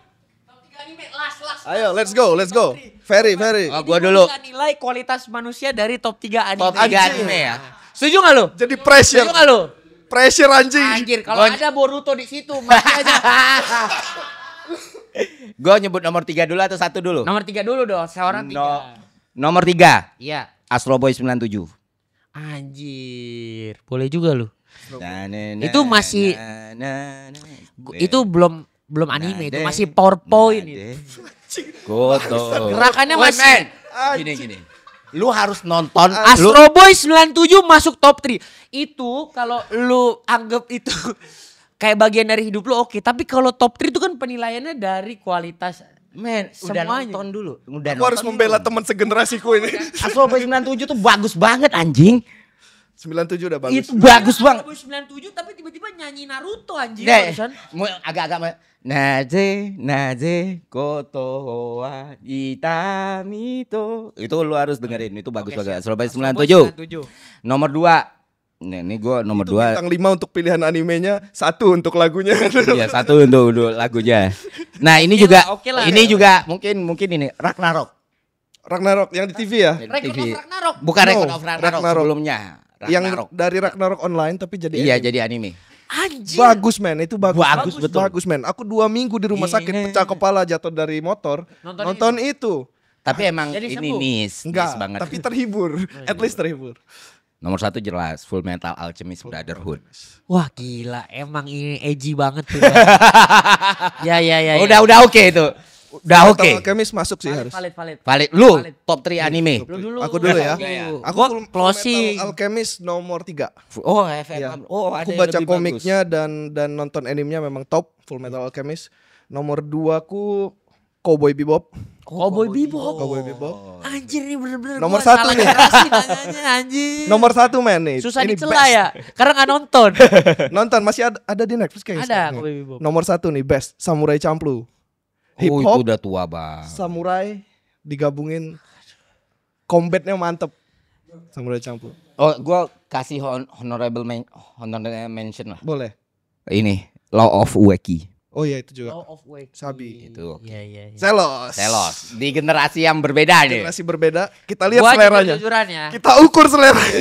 Ayo, let's go, let's go. Very, very. Oh, gua dulu. Bisa nilai kualitas manusia dari top 3 anime. Top 3 Anjing. anime ya. Setuju gak lu? Jadi pressure, Setuju gak lu? pressure anjing. Anjir, kalau Gua- ada Boruto di situ, mati aja. Gue nyebut nomor 3 dulu atau satu dulu? Nomor 3 dulu dong, seorang tiga. No- nomor 3, Iya. Astro Boy 97. Anjir, boleh juga lu. Na, na, na, Itu masih- na, na, na. Gu- Itu belum belum anime, itu masih PowerPoint itu. Goto. Gerakannya masih- men. Gini gini. Lu harus nonton lu Astro Boy 97 masuk top 3. Itu kalau lu anggap itu kayak bagian dari hidup lu oke, tapi kalau top 3 itu kan penilaiannya dari kualitas men udah Semuanya. nonton dulu. Udah Aku harus nonton membela dulu. teman segenerasiku ini. Astro Boy 97 tuh bagus banget anjing. 97 udah bagus. Itu bagus banget. Astro Boy 97 tapi tiba-tiba nyanyi Naruto anjir Deh, barusan. Agak-agak mau- Naze, naze, koto wa itamito. Itu lu harus dengerin, itu bagus Oke, banget. Astro Boy 97. Nomor 2. Nih, ini gua nomor Itu 2. bintang 5 untuk pilihan animenya, satu untuk lagunya. Iya, satu untuk, untuk lagunya. Nah, ini Oke juga oke lah. ini juga mungkin mungkin ini Ragnarok. Ragnarok yang di TV ya? Record TV. of Ragnarok. Bukan No, Record of Ragnarok, Ragnarok. sebelumnya. Yang Ragnarok. dari Ragnarok online tapi jadi Iya, anime. jadi anime. Anjir. Bagus men, itu bagus. Bagus, betul. Bagus men. Aku dua minggu di rumah sakit pecah kepala jatuh dari motor. Nonton Nonton, itu. Tapi emang Jadi ini sembuh? nis, nis Enggak, banget. tapi terhibur. At least terhibur. Nomor satu jelas Full Metal Alchemist Brotherhood. Wah gila, emang ini edgy banget tuh. ya ya ya. ya. Udah udah oke itu. Udah oke. Metal Alchemist masuk sih valid, harus. valid, valid. Valid. Lu Valid. top 3 anime. Lu dulu. Aku dulu ya. Aku Aku closing. Alchemist nomor 3. Oh, FM. Iya. Oh, ada Aku baca komiknya dan dan nonton animenya memang top Full Metal Alchemist. Nomor 2 aku Cowboy Bebop. Cowboy Bebop. Cowboy Bebop. Anjir nih bener-bener Nomor gua satu nih. nanyanya anjir. Nomor satu men nih. Susah Ini dicela best. ya, karena nggak nonton. Nonton masih ada, ada di Netflix kayaknya. Ada. Cowboy Bebop. Nomor satu nih best Samurai Champloo. Hip Oh, itu hop, udah tua, Bang. samurai digabungin combatnya mantep. Samurai Champloo. Oh, gua kasih hon- honorable men- honorable mention lah. Boleh. Ini Law of Ueki. Oh iya itu juga. Law of Wake. Sabi. Itu. Iya iya. iya. Selos. Selos di generasi yang berbeda nih. Generasi berbeda. Kita lihat Gua seleranya. ya. Kita ukur seleranya.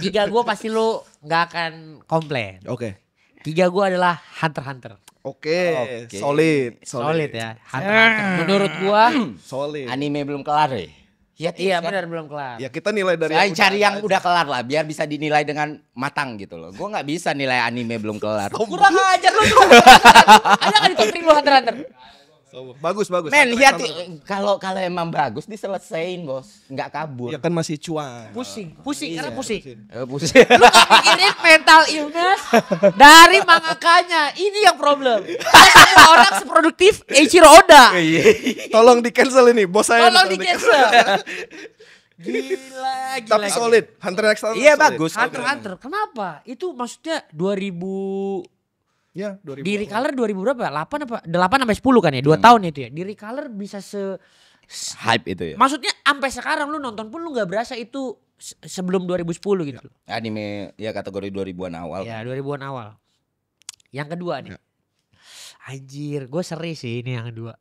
Tiga gua pasti lu nggak akan komplain. Oke. Tiga gua adalah Hunter Hunter. Oke, Oke. solid, Solid ya. Hunter Hunter. Menurut gua, Solid. Anime belum kelar ya? Iya, iya kan? benar belum kelar. Ya kita nilai dari Saya yang cari yang ada udah kelar lah, biar bisa dinilai dengan matang gitu loh. Gua nggak bisa nilai anime belum kelar. Kurang ajar lu tuh. Ada kan di 3 lu Hunter Hunter? Bagus, bagus. Men, lihat kalau kalau emang bagus diselesain, Bos. Nggak kabur. Ya kan masih cuan. Pusing, pusing karena Iya, pusing. Eh, pusing. Lu gak mikirin mental illness dari mangakanya. Ini yang problem. Semua orang seproduktif Eiichiro Oda. Tolong di cancel ini, bos saya. Tolong nih, di tolong cancel. Gila, gila. Tapi solid. Hunter x Hunter. Iya, solid. bagus. Hunter x Hunter. Kenapa? Itu maksudnya 2000 Ya, 2000. di Recolor 2000 berapa? 8 apa? 8 sampai 10 kan ya? 2 tahun itu ya. Di Recolor bisa se Hype itu ya. Maksudnya sampai sekarang lu nonton pun lu nggak berasa itu se- sebelum 2010 gitu. Anime ya kategori 2000-an awal. Ya 2000-an awal. Yang kedua nih. Anjir, gue seri sih ini yang kedua.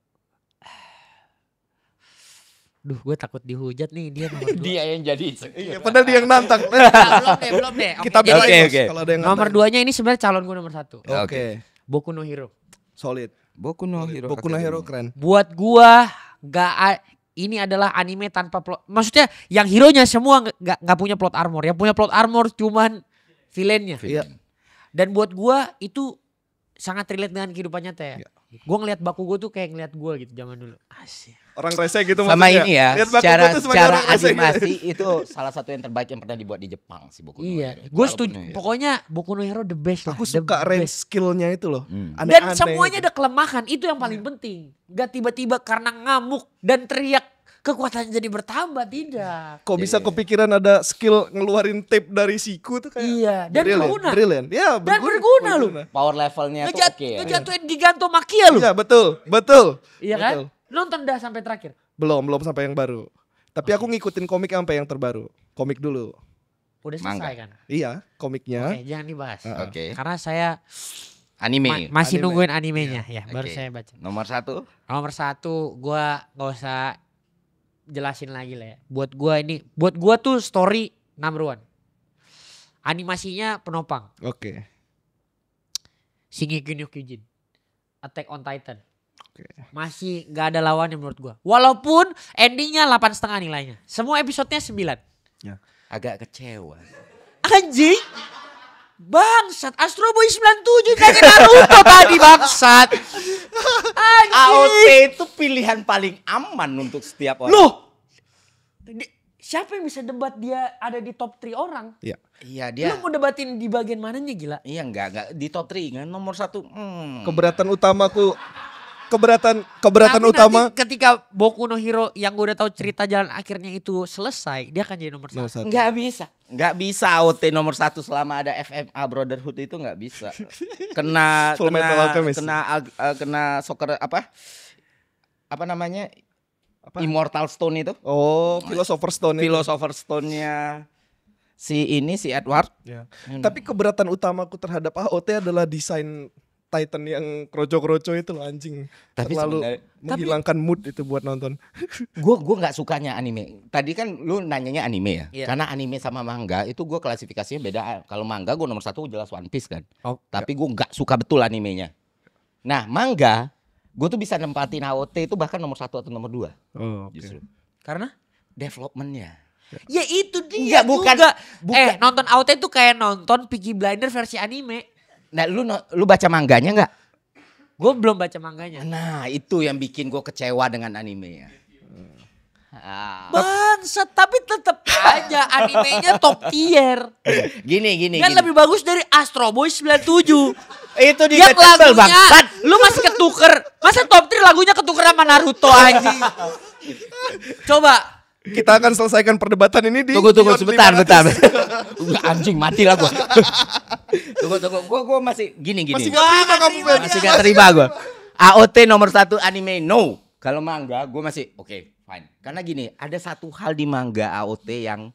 Duh gue takut dihujat nih dia nomor dua. Dia yang jadi. Iya, padahal dia yang nantang. Nah, belum deh, belum deh. Oke, Kita belain Oke, Bos, oke. kalau ada yang nomor nantang. duanya ini sebenarnya calon gue nomor satu. Oke. Oke. Boku no Hero. Solid. Boku no Hero. Boku no. Hero keren. Buat gua gak ini adalah anime tanpa plot. Maksudnya yang hero-nya semua nggak- nggak nggak punya plot armor. Yang punya plot armor cuman villainnya. Iya. Dan buat gua itu sangat relate dengan kehidupan nyata ya. Iya. Gua ngeliat Bakugo tuh kayak ngeliat gua gitu zaman dulu. Asik. Orang rese gitu Sama maksudnya. ini ya, Lihat Bakugo secara tuh secara gitu. animasi itu salah satu yang terbaik yang pernah dibuat di Jepang sih Boku no Iya, gue setuju. ya. Pokoknya Boku no Hero the best lah. Aku the suka range skillnya itu loh. Hmm. Dan Aneh-aneh semuanya gitu. ada kelemahan. Itu yang paling penting. Gak tiba-tiba karena ngamuk dan teriak kekuatannya jadi bertambah tidak. Kok bisa kepikiran ada skill ngeluarin tape dari siku tuh kayak Iya, dan brilliant, berguna. Brilliant. Ya, Dan berguna loh. Power levelnya tuh Ngejat, oke ya. ngejatuhin Gigantomakia lu. Iya, betul. Betul. Iya kan? Betul. Nonton dah sampai terakhir. Belum, belum sampai yang baru. Tapi aku ngikutin komik sampai yang terbaru. Komik dulu. Udah Mangga. selesai kan? Iya, komiknya. Oke, jangan dibahas. Heeh. Oke. Karena saya Anime. ma- masih Anime. nungguin animenya ya, baru Oke. saya baca. Nomor satu. Nomor satu, gua nggak usah jelasin lagi lah ya. Buat gua ini, buat gua tuh story number one. Animasinya penopang. Oke. Shingeki no Kyojin. Attack on Titan. Oke. Masih nggak ada lawannya menurut gua. Walaupun endingnya 8 setengah nilainya. Semua episodenya 9. Agak kecewa. Anjing. Bangsat. Astro Boy 97 kayak Naruto tadi bangsat. AOT Anjing. itu pilihan paling aman untuk setiap orang. Loh. Di- Siapa yang bisa debat dia ada di top 3 orang? Iya. Iya dia. Lu mau debatin di bagian mananya gila? Iya enggak enggak di top 3 kan nomor satu. Hmm. Keberatan utamaku keberatan keberatan Tapi utama nanti ketika Boku no Hero yang gue udah tahu cerita jalan akhirnya itu selesai, dia akan jadi nomor Nomor satu. satu. Enggak bisa. Enggak bisa AOT nomor satu selama ada FMA Brotherhood itu enggak bisa. Kena kena kena eh, kena soccer apa? Apa namanya? Apa? Immortal Stone itu. Oh, Philosopher Stone. Philosopher Stone-nya si ini si Edward. Ya. Hmm. Tapi keberatan utamaku terhadap AOT adalah desain Titan yang kroco-kroco itu loh anjing. Tapi Terlalu menghilangkan mood itu buat nonton. gue gua nggak sukanya anime. Tadi kan lu nanyanya anime ya. Iya. Karena anime sama manga itu gue klasifikasinya beda. Kalau manga gue nomor satu jelas One Piece kan. Oh, Tapi gue nggak suka betul animenya. Nah manga gue tuh bisa nempatin AOT itu bahkan nomor satu atau nomor dua Oh, justru. Karena Developmentnya. ya itu dia Enggak, bukan- juga. bukan. Eh nonton AOT itu kayak nonton Peaky Blinder versi anime. Nah lu lu baca mangganya nggak? Gue belum baca manganya. Nah itu yang bikin gue kecewa dengan animenya. Ah. Bangsat, tapi tetep aja animenya top tier. Gini gini. Dan gini. lebih bagus dari Astro Boy 97. itu di Yang lagunya bangsat. lu masih ketuker. Masa top 3 lagunya ketuker sama Naruto anjing. Coba Kita akan selesaikan perdebatan ini di Tunggu tunggu sebentar 500. bentar. Enggak anjing mati lah gua. tunggu tunggu gua gua masih gini gini. Masih gak terima kamu. Masih gak terima gua. AOT nomor satu anime no. Kalau manga gua masih oke fine. Karena gini ada satu hal di manga AOT yang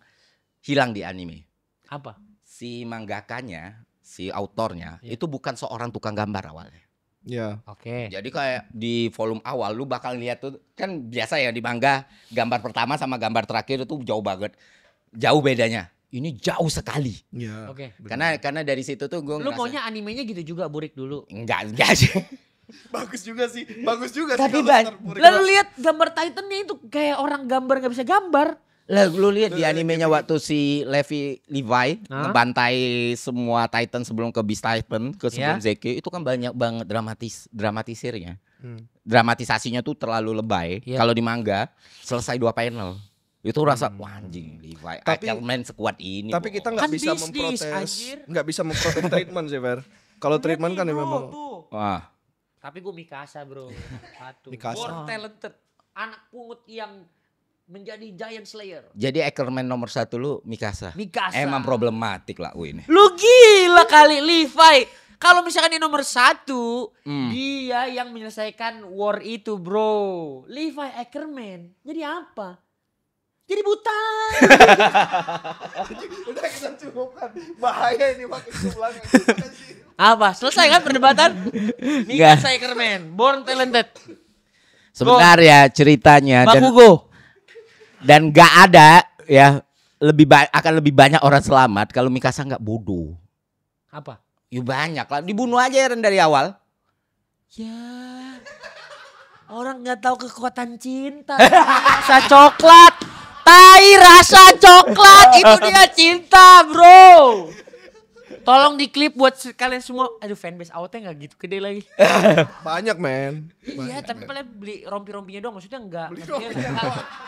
hilang di anime. apa? Si manggakanya, si autornya Iya. itu bukan seorang tukang gambar awalnya. Ya. Oke. Jadi kayak di volume awal lu bakal lihat tuh kan biasa ya di manga gambar pertama sama gambar terakhir itu jauh banget. Jauh bedanya. Ini jauh sekali. Ya. Oke. Karena karena dari situ tuh gue Lu maunya animenya gitu juga burik dulu. enggak enggak sih. Bagus juga sih. Bagus juga Tapi sih. Wars. Lalu lihat gambar Titannya itu kayak orang gambar gak bisa gambar. Lah lu lihat di animenya waktu si Levi Levi Hah? ngebantai semua Titan sebelum ke Beast Titan ke sebelum Ya. Zeke itu kan banyak banget dramatis dramatisirnya. Hmm. Dramatisasinya tuh terlalu lebay. Ya. Kalau di manga selesai dua panel. Itu rasa wah anjing Levi Tapi- Ackerman sekuat ini. Tapi kita nggak Kan bisa bisnis, memprotes, nggak bisa memprotes treatment sih, Fer. Kalau treatment kan ya Bro, memang tuh. Wah, Tapi gue Mikasa bro. Satu. Mikasa. Born talented. Anak pungut yang menjadi Giant Slayer. jadi Ackerman nomor satu lu Mikasa. Mikasa. Emang problematik lah U ini. Lu gila kali Levi. Kalau misalkan di nomor satu, Hmm. dia yang menyelesaikan war itu bro. Levi Ackerman. Jadi apa? Jadi buta. Udah kita cukupkan. Bahaya ini makin ulang. apa? Selesai kan perdebatan? Mikasa Ackerman. Born talented. Sebentar ya ceritanya Bakugo. Dan gak ada ya lebih akan lebih banyak orang selamat kalau Mikasa nggak bodoh. Apa? Ya banyak lah, dibunuh aja Eren dari awal. Ya. Orang nggak tahu kekuatan cinta. Rasa coklat. Tai rasa coklat itu dia cinta, Bro. Tolong diklip buat se- kalian semua. Aduh fanbase AOT nggak gitu gede lagi. Banyak men. Iya, tapi paling beli rompi-rompinya doang. Maksudnya nggak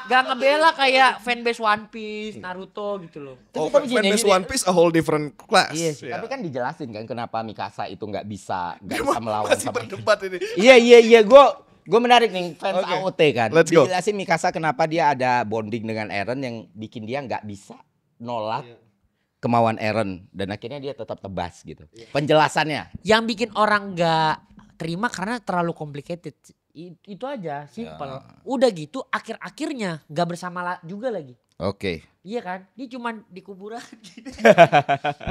nggak ngebela kayak fanbase One Piece, Naruto gitu loh. Oh, kan gini, fanbase gini. One Piece a whole different class. Iya sih, Ya. Tapi kan dijelasin kan kenapa Mikasa itu nggak bisa nggak bisa melawan Masih sama berdebat ini. Iya iya iya gue gue menarik nih fans Oke. AOT kan. Let's go. Dijelasin Mikasa kenapa dia ada bonding dengan Eren yang bikin dia nggak bisa nolak Iya. Kemauan Eren dan akhirnya dia tetap tebas gitu. Penjelasannya. Yang bikin orang nggak terima karena terlalu complicated. I- itu aja, simple. Udah gitu akhir-akhirnya nggak bersama la- juga lagi. Oke. Iya kan? Dia cuman di kuburan gini.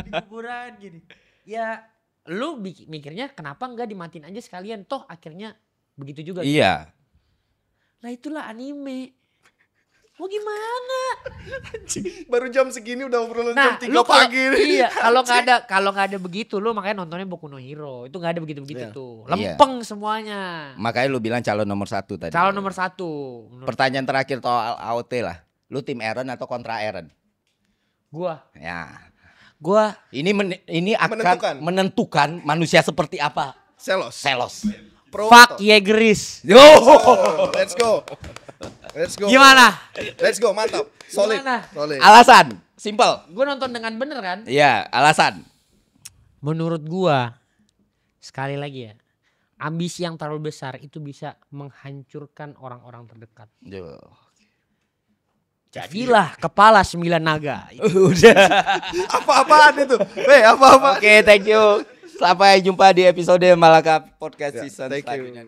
di kuburan gini. Ya lu mikirnya kenapa nggak dimatiin aja sekalian toh akhirnya begitu juga. Iya. Lah itulah anime. Mau gimana? Baru jam segini udah obrolan Nah, jam 3 lu kalau pagi nih. iya, kalau nggak ada kalau nggak ada begitu lu makanya nontonnya Boku no Hero. Itu nggak ada begitu-begitu Iya. tuh. Iya. Lempeng semuanya. Makanya lu bilang calon nomor satu tadi. Calon nomor satu menurut Pertanyaan terakhir soal AOT lah. Lu tim Eren atau kontra Eren? gua. Ya. Gua Ini men- ini akan Menentukan. menentukan. manusia seperti apa. Selos. Selos. Pro fuck Yegeris. Yo. Let's go. Let's go. Gimana? Let's go, mantap. Solid. Gimana? Solid. Alasan, simple. Gua nonton dengan bener kan? Iya, alasan. Menurut gua sekali lagi ya. Ambisi yang terlalu besar itu bisa menghancurkan orang-orang terdekat. Yo. Jadilah kepala sembilan naga. Udah. Apa-apaan itu? Weh, apa-apa? Oke, thank you. Sampai jumpa di episode Malaka Podcast Ya, season thank you. selanjutnya.